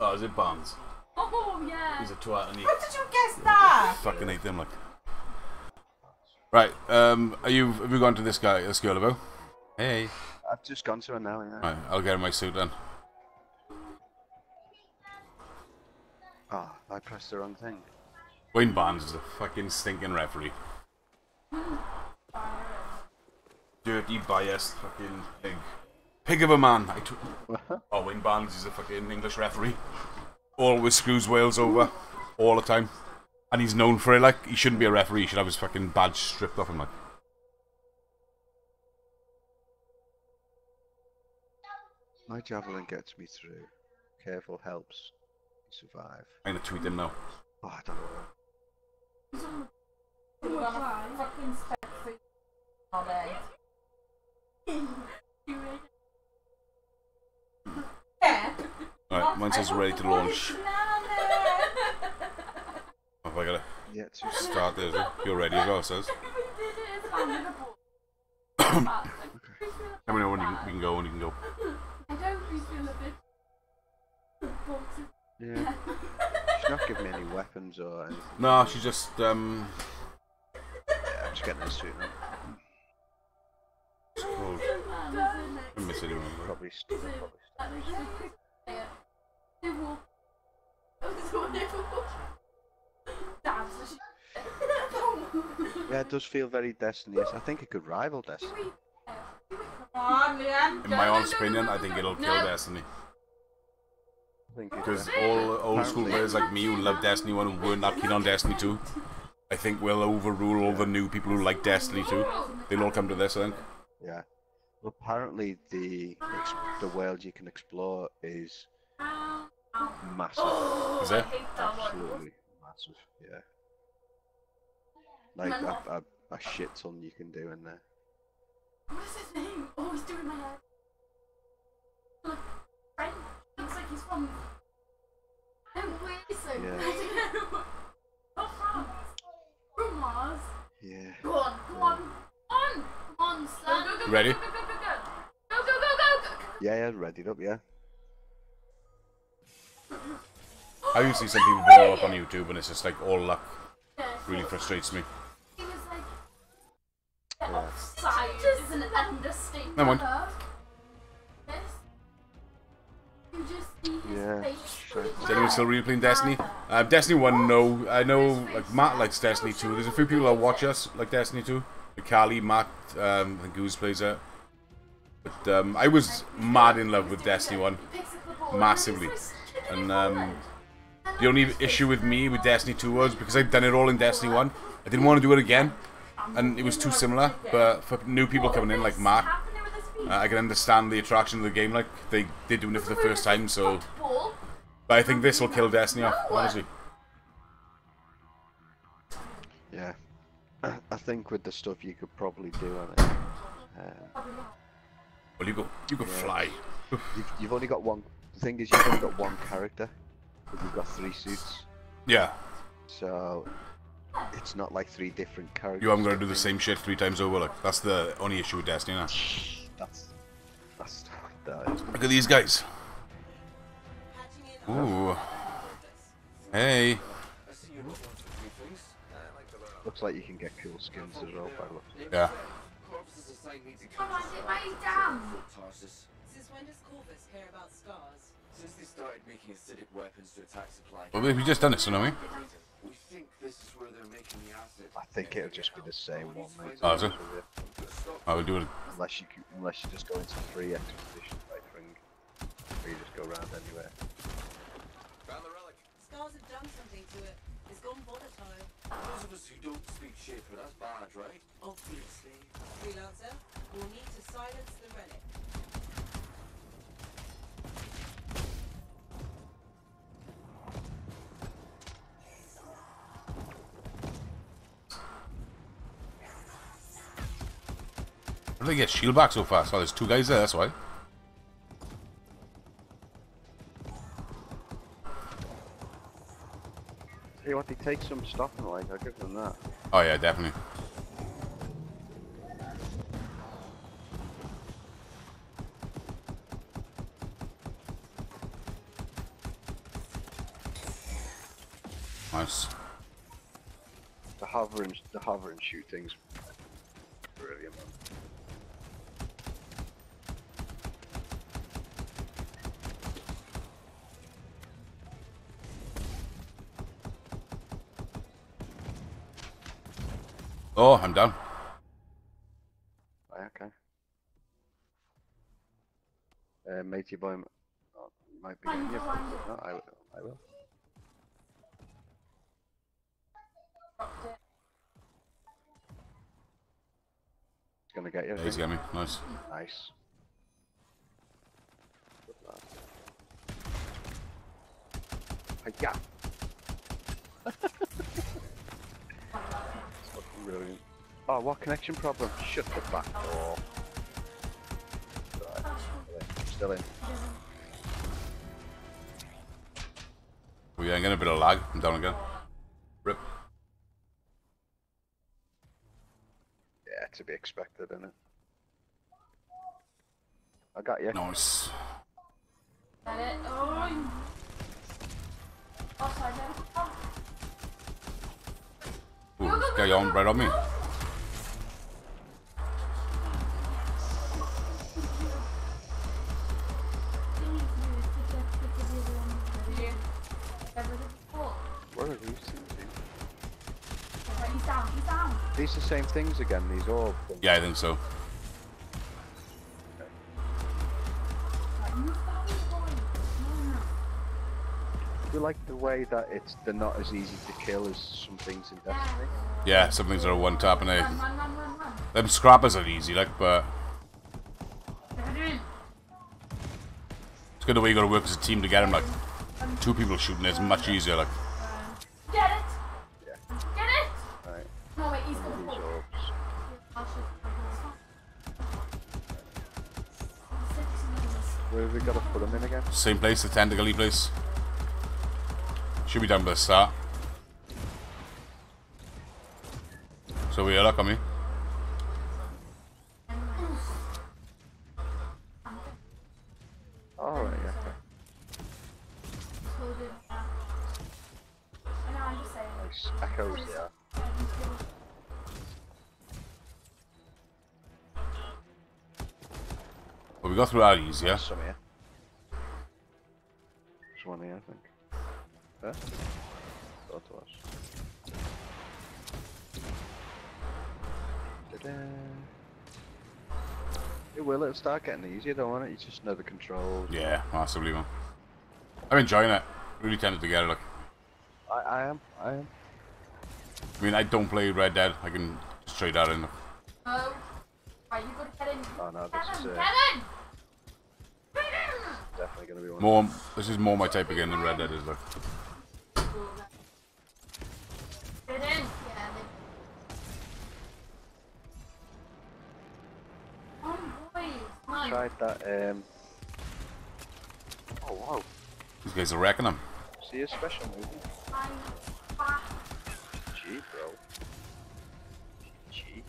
Oh, is it Barnes? Oh yeah. He's a twat and he How did you guess that? fucking hate them, like. Right, um, are you, have you gone to this guy, this girl about? Hey. I've just gone to her now. Yeah. Right, I'll get in my suit then. Ah, I pressed the wrong thing. Wayne Barnes is a fucking stinking referee. Dirty, biased, fucking pig. Pig of a man. I took. Oh, Wayne Barnes is a fucking English referee. Always screws Wales over. All the time. And he's known for it, like, he shouldn't be a referee, he should have his fucking badge stripped off him, like. My javelin gets me through. Careful helps. You survive. I'm gonna tweet him now. Oh, I don't know. You're gonna fucking spec for all day. Yeah. Alright, mine says ready to launch. Have I gotta Yeah, two start this. You're ready as well, it says. Let me know when you can, we can go, when you can go. I don't feel a bit. Yeah. She's not giving me any weapons or anything. No, she's just, um, Yeah, I'm just getting the suit now. it's called. I miss anyone. but- Probably still. Probably still. Yeah, it does feel very Destiny. I think it could rival Destiny. In my honest opinion, I think it'll kill Destiny. Because all old school players like me who love Destiny 1 and weren't that keen on Destiny 2, I think will overrule all the new people who like Destiny 2. They'll all come to this, I think. Yeah. Well, apparently the the world you can explore is massive. Is it? Absolutely massive. Yeah. Like a, a, a shit ton you can do in there. What's his name? Oh, he's doing my hair. Look, Frank looks like he's from. No, where is he? Yeah. I don't know. Not France. From Mars. Yeah. Go on, go on, on, come on, son. Go, go, go, Ready? Go, go, go, go, go. Go, go, go, go, go. Yeah, yeah, ready up, yeah. I usually see some people blow up on YouTube and it's just like all luck. Really frustrates me. Yeah. Never mind. Yes. You just see his Yeah. Is anyone still really playing Destiny? Uh, Destiny 1, no. I know, like, Matt likes Destiny 2. There's a few people that watch us like Destiny 2. Like Carly, Matt, um, and Goose plays it. But um, I was mad in love with Destiny 1. Massively. And um, the only issue with me with Destiny 2 was because I'd done it all in Destiny 1, I didn't want to do it again. And it was too similar. But for new people coming in, like Mark, uh, I can understand the attraction of the game. Like, they, they're doing it for the first time, so. But I think this will kill Destiny off, honestly. Yeah. I think with the stuff you could probably do on it. Um, Well, you go, you go Yeah. fly. you've, you've only got one. The thing is, you've only got one character, but you've got three suits. Yeah, So it's not like three different characters. you haven't got to do the same shit three times over. Like that's the only issue with Destiny now. That's that's that is. Look at these guys. Ooh. Hey. Looks like you can get cool skins as well. By the looks. of it. Yeah. Well, we just done this, you know what I? We think this is where they're making the acid. I think it'll just be the same one. Mate, Oh, is it? I oh, will do it. Unless you c- unless you just go into free expedition type thing, where you just go around anywhere. Found the relic. Scars have done something to it. It's gone volatile. Those of us who don't speak Shaper, that's bad, right? Obviously. Freelancer, we'll need to silence the relic. How did they get shield back so fast? Oh, there's two guys there, that's why. You what, they take some stopping like I'll give them that. Oh yeah, definitely. Nice. The hover and the hover and shoot things. Brilliant. Oh, I'm done. Right, okay. Uh, matey boy m- oh, might be getting you. No, I, will- I will. It's gonna get you. I Yeah, he's think. got me. Nice. Nice. Good lad. Hiya! Fucking Brilliant. Oh, what connection problem? Shut the back door. Right, still in. Still in. Oh yeah, I'm getting a bit of lag. I'm down again. Rip. Yeah, to be expected, isn't it? I got you. Nice. Get it? Oh, offside. Oh. Ooh, this guy on right on me. What are these things? He's down, he's down. These the same things again, these all. Yeah, I think so. Like the way that it's they're not as easy to kill as some things in Destiny. Yeah, some things are one tap and they... Them scrappers are easy, like, but... It's good the way you gotta work as a team to get them, like... Two people shooting is much easier, like... Get it? Get it? Right. No, wait, he's gonna These pull. orbs. I'll shoot. Where have we got to put them in again? Same place, the tentacly place. Should be done by the start. So we are luck on me. Oh, right, yeah. okay. I know, I'm just saying. Nice echoes there. Well, we got through that easy, yeah? It'll start getting easier, don't want it? You just know the controls. Yeah, massively, man. I'm enjoying it. Really tempted to get it, like... I, I am, I am. I mean, I don't play Red Dead. I can just trade that in. Oh. are you going to get in. Oh no, this is Kevin, uh, Kevin! definitely going to be one. More, this is more my type again than Red Dead is, like. Tried that, um... Oh wow, These guys are wrecking them. see a special movie? Gee, bro. Gee.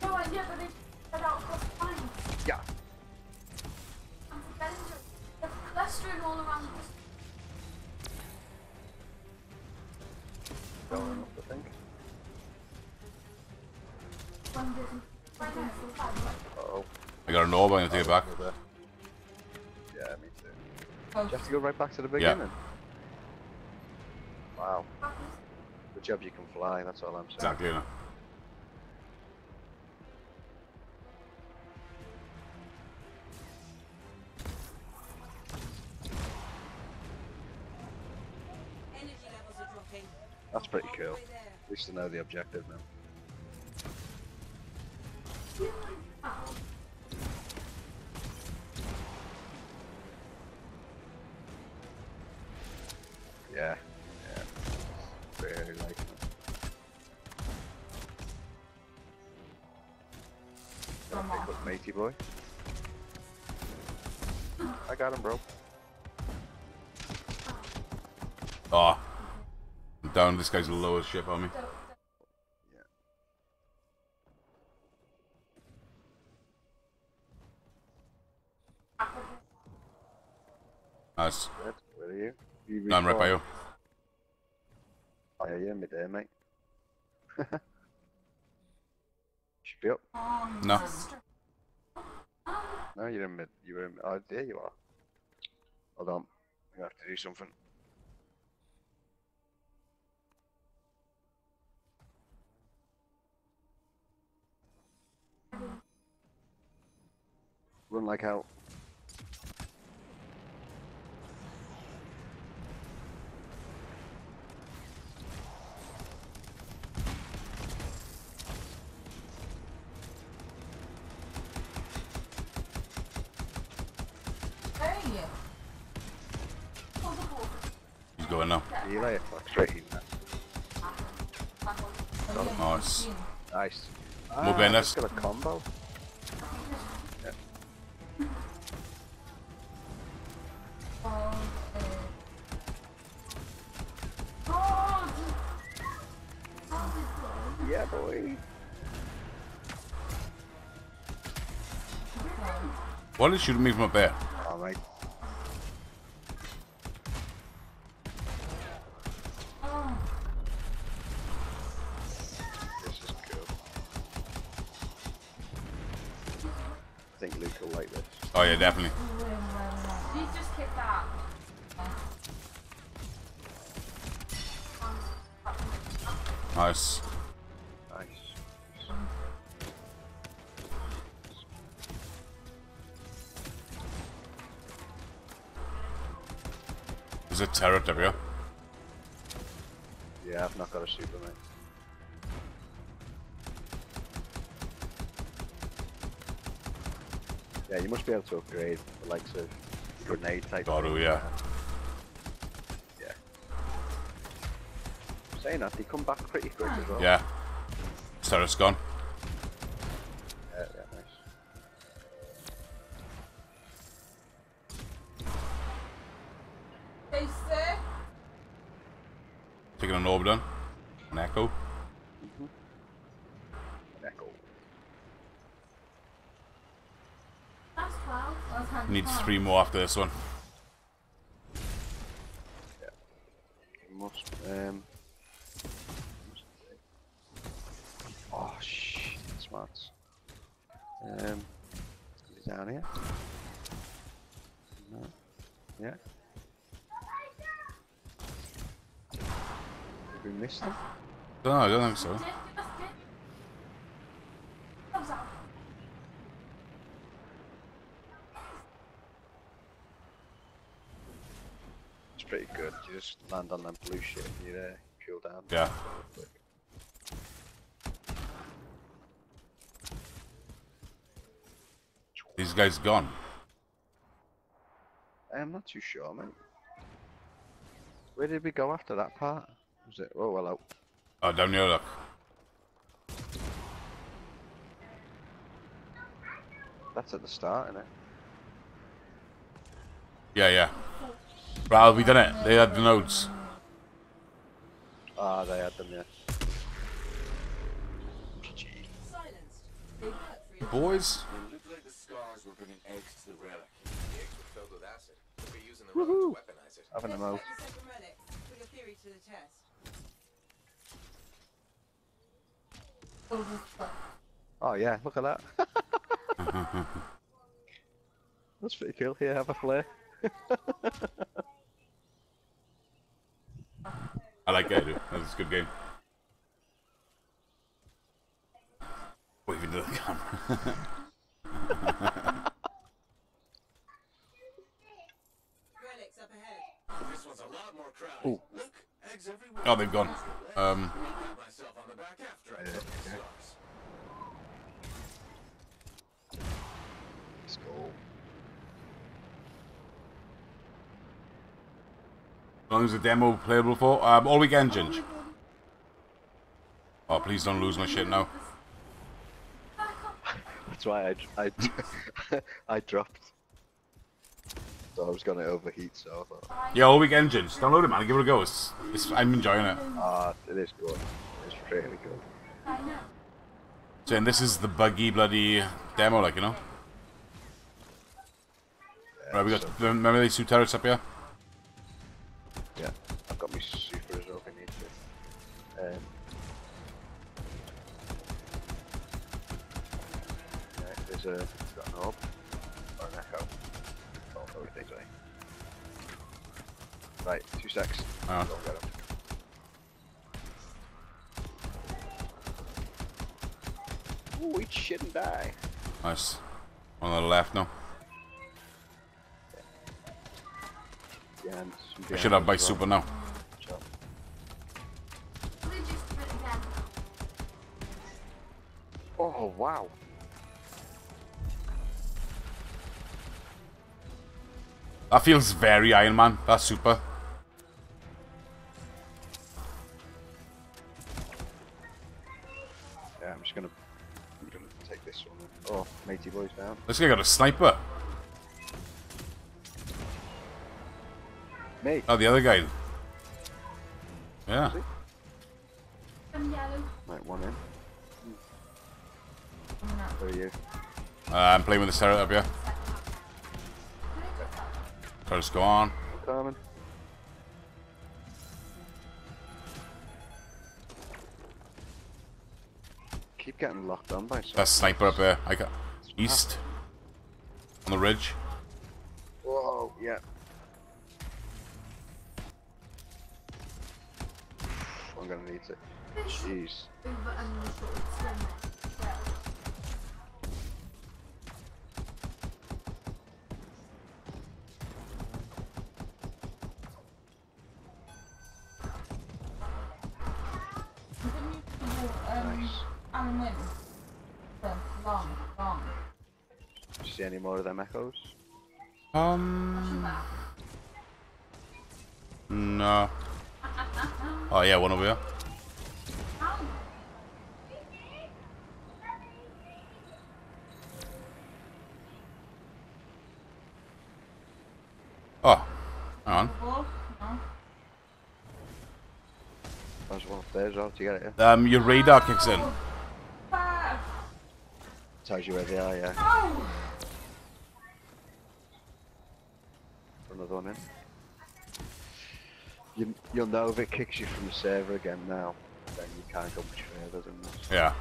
No idea, but they spread out across the line. Yeah. I'm forgetting to. Clustering all around I got an orb, I'm gonna take it back. Yeah, me too. Oh. You have to go right back to the Yeah. beginning? Wow. Good job you can fly, that's all I'm saying. Exactly, you know. Energy levels are dropping. That's pretty cool. At least to know the objective now. This guy's the lowest ship on me. Nice. Good. Where are you? you No, I'm right by you. Oh, yeah, you're mid there, mate. Should be up. No. No, you're in mid. You were in. Oh, there you are. Hold on. You have to do something. Like. Hey! He's going now. See you later. Straight in there. Nice. Nice. Ah, got a combo. Shooting me from up there? Alright. This is cool. I think Luke will like this. Oh yeah, definitely. Turret up here. Yeah, I've not got a super, mate. Yeah, you must be able to upgrade the likes of grenade type. Things. yeah. Yeah. Saying that, they come back pretty quick as well. Yeah. Turret's gone. Taking an orb done. An echo. Echo. That's 12. That's hand Need 12. three more after this one. Must, um... Oh, shit, smarts. Um... Is it down here? No. Yeah. Have we missed them? No, I don't think so. Dick, that's dick. Thumbs up. It's pretty good. You just land on that blue shit and you there, uh, cool down. Yeah. These guys gone. I'm not too sure, mate. Where did we go after that part? Was it? Oh, hello. Oh, down here, look. That's at the start, isn't it? Yeah, yeah. Well, we done it. They had the notes. Ah, they had them, yeah. Boys. It looked like the scars were bringing eggs to the relic. The eggs were filled with acid. We'll be using the relic to weaponize it. Having a mo. Put your theory to the test. Oh yeah, look at that. That's pretty cool. Here, have a flare. I like it. dude. That's a good game. Waving to the camera. Relics up ahead. This one's a lot more crowded. Ooh. Look, eggs everywhere. Oh, they've gone. Um, I'll pat myself on the back after I took the scars. Let's go. as long as the demo playable for um, all weekend, Ginge. Oh, please don't lose my shit now. That's why I, I, I dropped. So I was gonna overheat, so I thought. Yeah, all weekend, Ginge. Download it, man. Give it a go. It's, it's, I'm enjoying it. Ah, it is good. It's really good. So, and this is the buggy bloody demo, like you know. Right, we got. Remember these two turrets up here? Yeah, I've got my super as well if I need to. Um, yeah, there's a Right, two secs. Ah. Go get 'em. Ooh, eat shit and die. Nice. One on the left now. Some I should have well. super now. Sure. Reduced a bit again. Oh wow. That feels very Iron Man. That's super. Oh, matey boy's down. This guy got a sniper. Me. Oh, the other guy. Yeah. I'm. Right, one in. Where are you? Uh, I'm playing with the turret up here. Turret's go on. Coming. Keep getting locked on by something. That sniper up there. I got east ah. on the ridge. Whoa, yeah. I'm gonna need to. Jeez. Over and the short swim. Yeah. long win. Yeah, long, long. Did you see any more of them echoes? Um. No. Oh yeah, one over here. Oh, hang on. Oh. There's one up there as well. Do you get it? Um, your radar kicks in. Tells you where they are, yeah. Another one in. You, you'll know if it kicks you from the server again now, then you can't go much further than this. Yeah.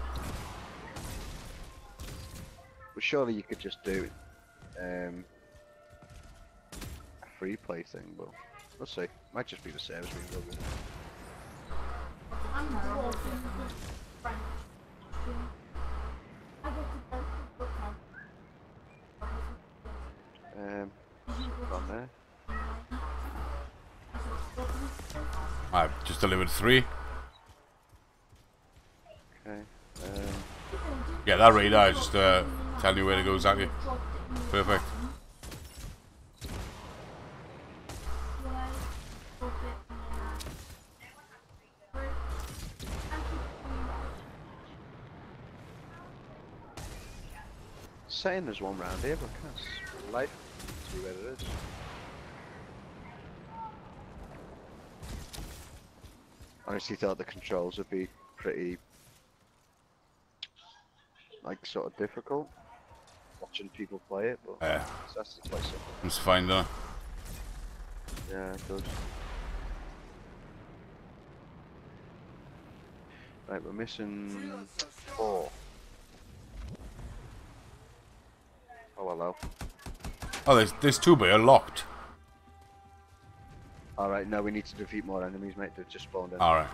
But surely you could just do um, a free play thing, but we'll see. Might just be the servers being rubbish. I'm walking with Frank. I got to go to book Um, on there. I've just delivered three. Okay. Um, Yeah, that radar is just uh, telling you where to go exactly. Perfect. saying there's one round here, but I can't light see where it is. Honestly thought the controls would be pretty like sort of difficult watching people play it, but Yeah. it's actually quite simple. It's fine though. Yeah, good. Right, we're missing four. Oh hello. Oh, there's there's two, but they're locked. Alright, now we need to defeat more enemies, mate. They've just spawned in. All right.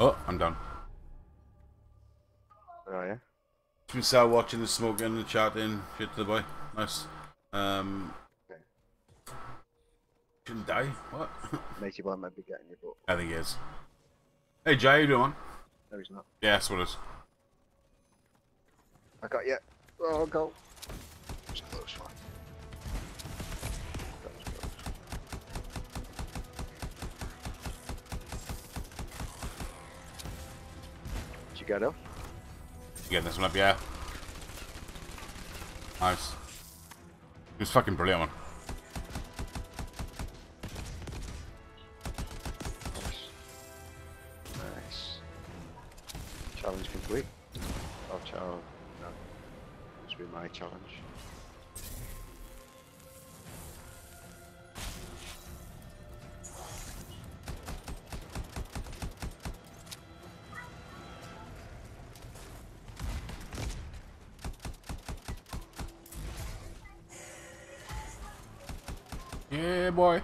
Oh, I'm done. Where are you? Been start watching the smoke and the chatting. Shit to the boy. Nice. Um. Shouldn't die. What? Matey boy might be getting you, but I think he is. Hey Jay, how you doing? no, he's not. Yeah, that's what it is. I got you. Oh, go. Close one. That was close. Did you get up? You getting this one up, yeah. Nice. It was fucking brilliant one. Challenge complete. Oh, challenge. No. Must be my challenge. Yeah, boy.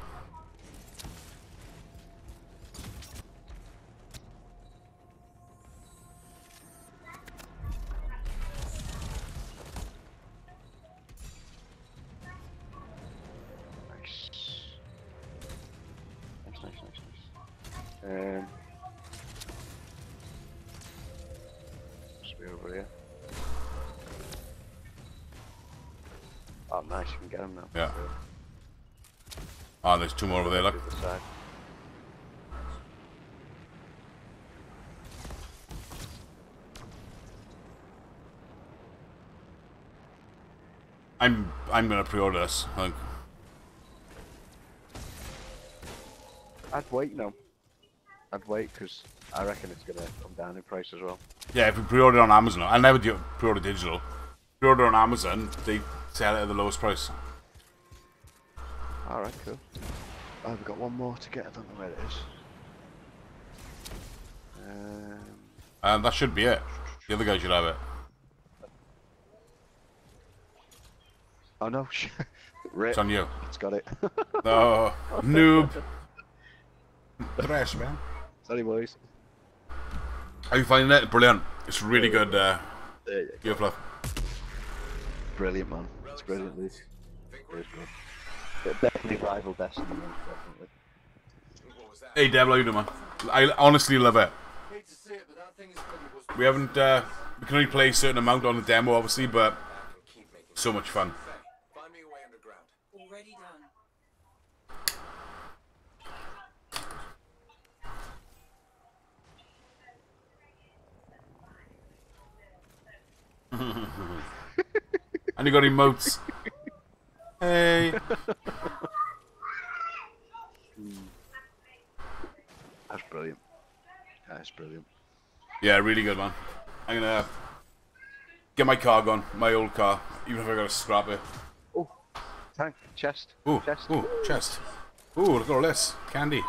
Nice. Get him now. Yeah. Oh, there's two more over there. Look. Side. I'm I'm gonna pre-order this. I think. I'd wait now. I'd wait because I reckon it's gonna come down in price as well. Yeah, if you pre-order on Amazon, I never do pre-order digital. Pre-order on Amazon, they sell it at the lowest price. Alright, cool. Oh, we've got one more to get. I don't know where it is. Um, And that should be it. The other guy should have it. oh no, Rip. It's on you. It's got it. No, noob. Trash, man. Sorry, boys. How you finding it? Brilliant. It's really good. Uh, There you Gear Fluff. Brilliant, man. It's brilliant, Luke. It's good. It definitely rival Destiny. Definitely. Hey, Devil, how you doing, man? I honestly love it. We haven't. Uh, we can only play a certain amount on the demo, obviously, but so much fun. And you got emotes. Hey. That's brilliant. That's brilliant. Yeah, really good, man. I'm gonna get my car gone, my old car, even if I gotta scrap it. Oh, tank, chest. Ooh, chest. ooh, chest. Ooh, look at all this candy.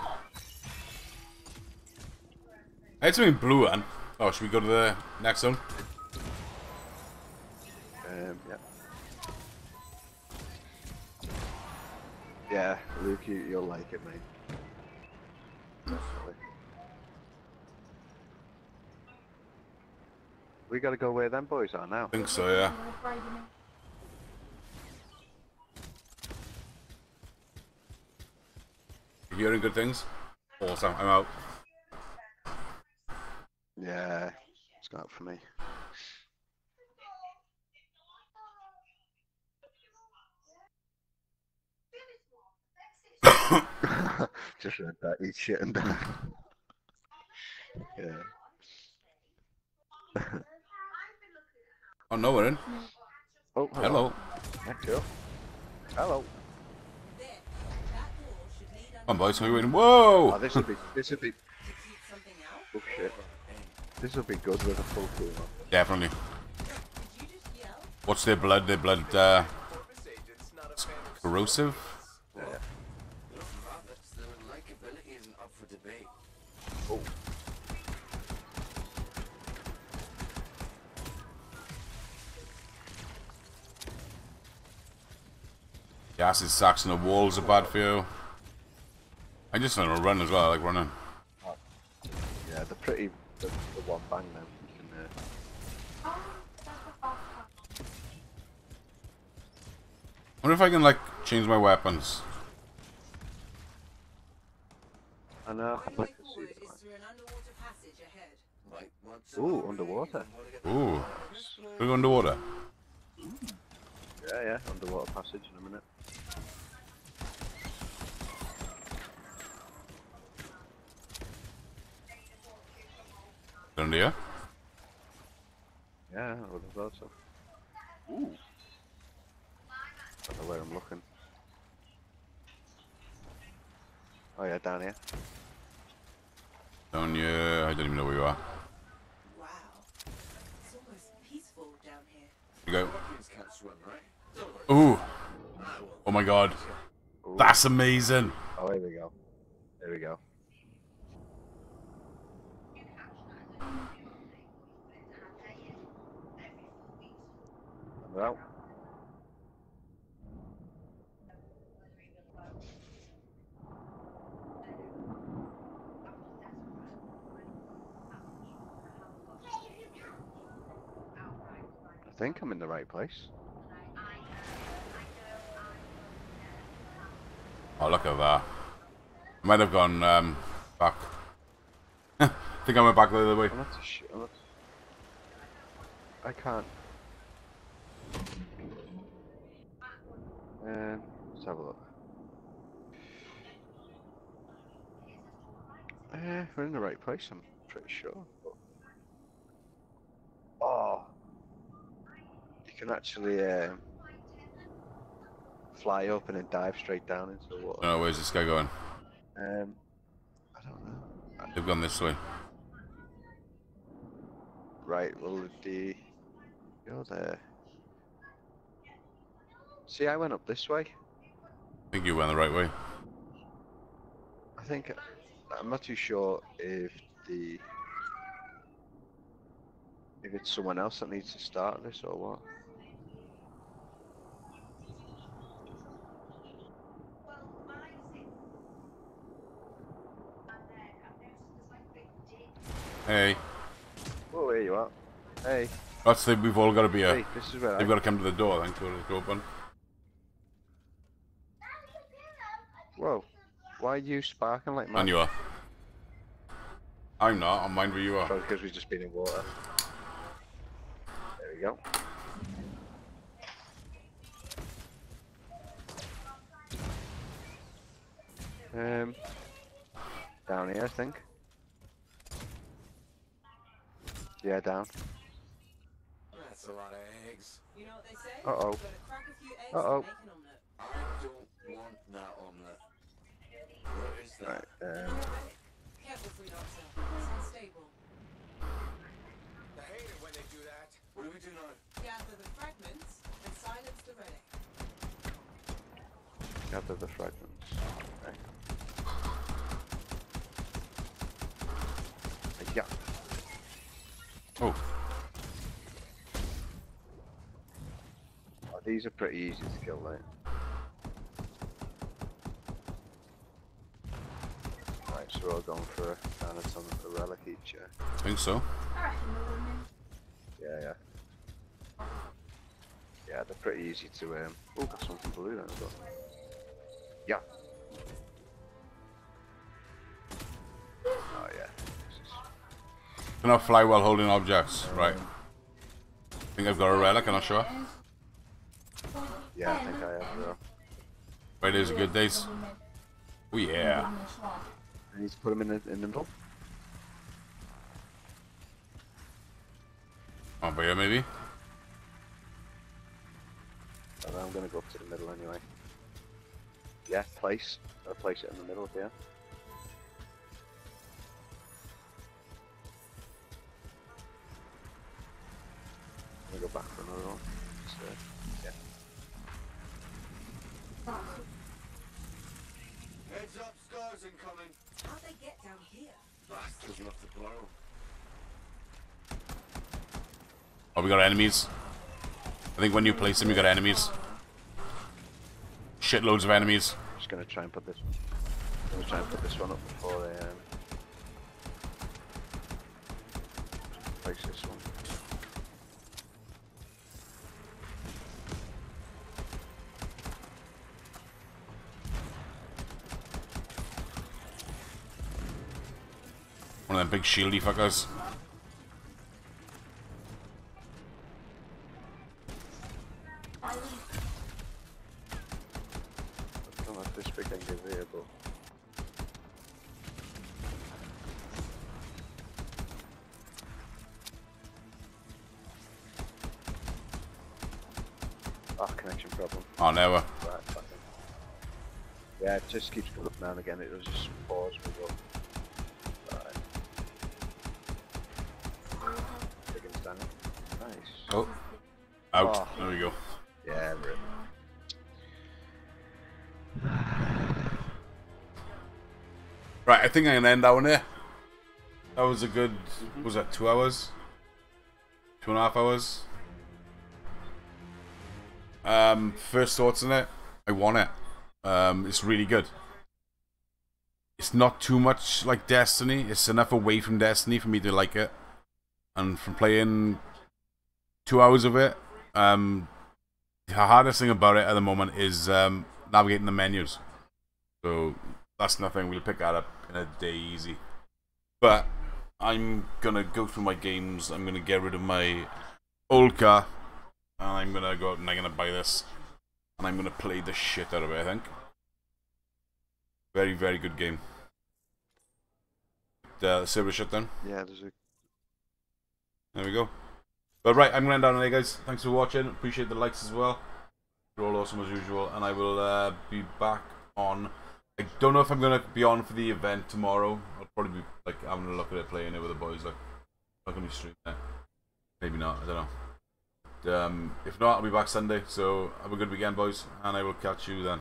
I had something blue on. Oh, should we go to the next one? Um, yeah. Yeah, Luke, you, you'll like it, mate. Definitely. We gotta go where them boys are now. I think so, yeah. You hearing good things? Awesome. I'm out. Yeah, it's got for me. Just read that, eat shit and die. yeah. Oh no, we're in. Oh, Hello. Yeah, cool. Hello. Come on, boys. What are you waiting? Whoa! Oh, this would be this would be. Oh shit. This would be good with a full team. Definitely. What's their blood? Their blood, uh, corrosive? Yeah. Their likability isn't up for debate. Oh. The acid sacks and the walls are bad for you. I just want to run as well. I like running. Yeah, they're pretty. The, the one bang them. You can. Uh, wonder if I can like change my weapons. I know. Ooh, underwater. Ooh. We go underwater. Yeah, yeah, underwater passage in a minute. Under here. Yeah, I would have thought so. Ooh. Don't know where I'm looking. Oh yeah, down here. Down here. I don't even know where you are. Wow. It's almost peaceful down here. You go. Can't swim, right? Ooh. Oh my god. That's amazing. Oh, here we go. There we go. Well. I think I'm in the right place. Oh, look at that. I might have gone um, back. I think I went back the other way. I'm not too. I'm not... I can't. Um, let's have a look. Uh, we're in the right place, I'm pretty sure. Oh, can actually um, fly up and then dive straight down into the water. Oh, where's this guy going? Um, I don't know. They've gone this way. Right, well, the you're there. See, I went up this way. I think you went the right way. I think I'm not too sure if the if it's someone else that needs to start this or what. Hey. Oh, here you are. Hey. That's the, we've all got to be a. Hey, this is where They've I- got to come to the door, I think, to to open. Whoa. Why are you sparking like mad? And you are. I'm not. I'm mind where you are. Probably because we've just been in water. There we go. Um, down here, I think. Yeah, down. That's a lot of eggs. You know what they say? Uh oh. Gotta crack a few eggs Uh oh. and make an omelette. I don't want that omelette. What is that? Right. Um, Careful, free doctor. It's unstable. I hate it when they do that. What do we do now? Gather the fragments and silence the relic. gather the fragments. Okay. Yeah. Oh. Oh, these are pretty easy to kill, right? Right, so we're all going for a kind of some a relic each, yeah? I think so. I reckon we'll win. Yeah, yeah. Yeah, they're pretty easy to um oh got something blue then as well. Yeah. Cannot fly while holding objects. Right. I think I've got a relic, I'm not sure. Yeah, I think I have though. Right, there's a good days. Oh yeah. I need to put them in the in the middle. On by here maybe? I'm gonna go up to the middle anyway. Yeah, place. I'll place it in the middle here. I'm gonna go back for another one. So, yeah. Heads up, scars incoming. How'd they get down here? Bastards enough to blow. Oh, we got enemies. I think when you place them, you got enemies. Shitloads of enemies. I'm just gonna try and put this. I'm gonna try and put this one up before they um, place this one. Ah, right, fucking. Yeah, it just keeps coming up now and again. It was just think I'm gonna end that one there. That was a good. what Was that two hours? Two and a half hours. Um, first thoughts on it. I want it. Um, it's really good. It's not too much like Destiny. It's enough away from Destiny for me to like it. And from playing two hours of it, um, the hardest thing about it at the moment is um, navigating the menus. So that's nothing. We'll pick that up a day easy. But I'm gonna go through my games. I'm gonna get rid of my old car, and I'm gonna go out and I'm gonna buy this, and I'm gonna play the shit out of it. I think. Very very good game. The server shut down. Yeah, there's a. There we go. But right, I'm gonna end down there, guys. Thanks for watching. Appreciate the likes as well. You're all awesome as usual, and I will uh, be back on. I don't know if I'm gonna be on for the event tomorrow. I'll probably be like having a look at it, playing it with the boys. Like, not gonna be streaming it. Maybe not. I don't know. Um, if not, I'll be back Sunday. So have a good weekend, boys, and I will catch you then.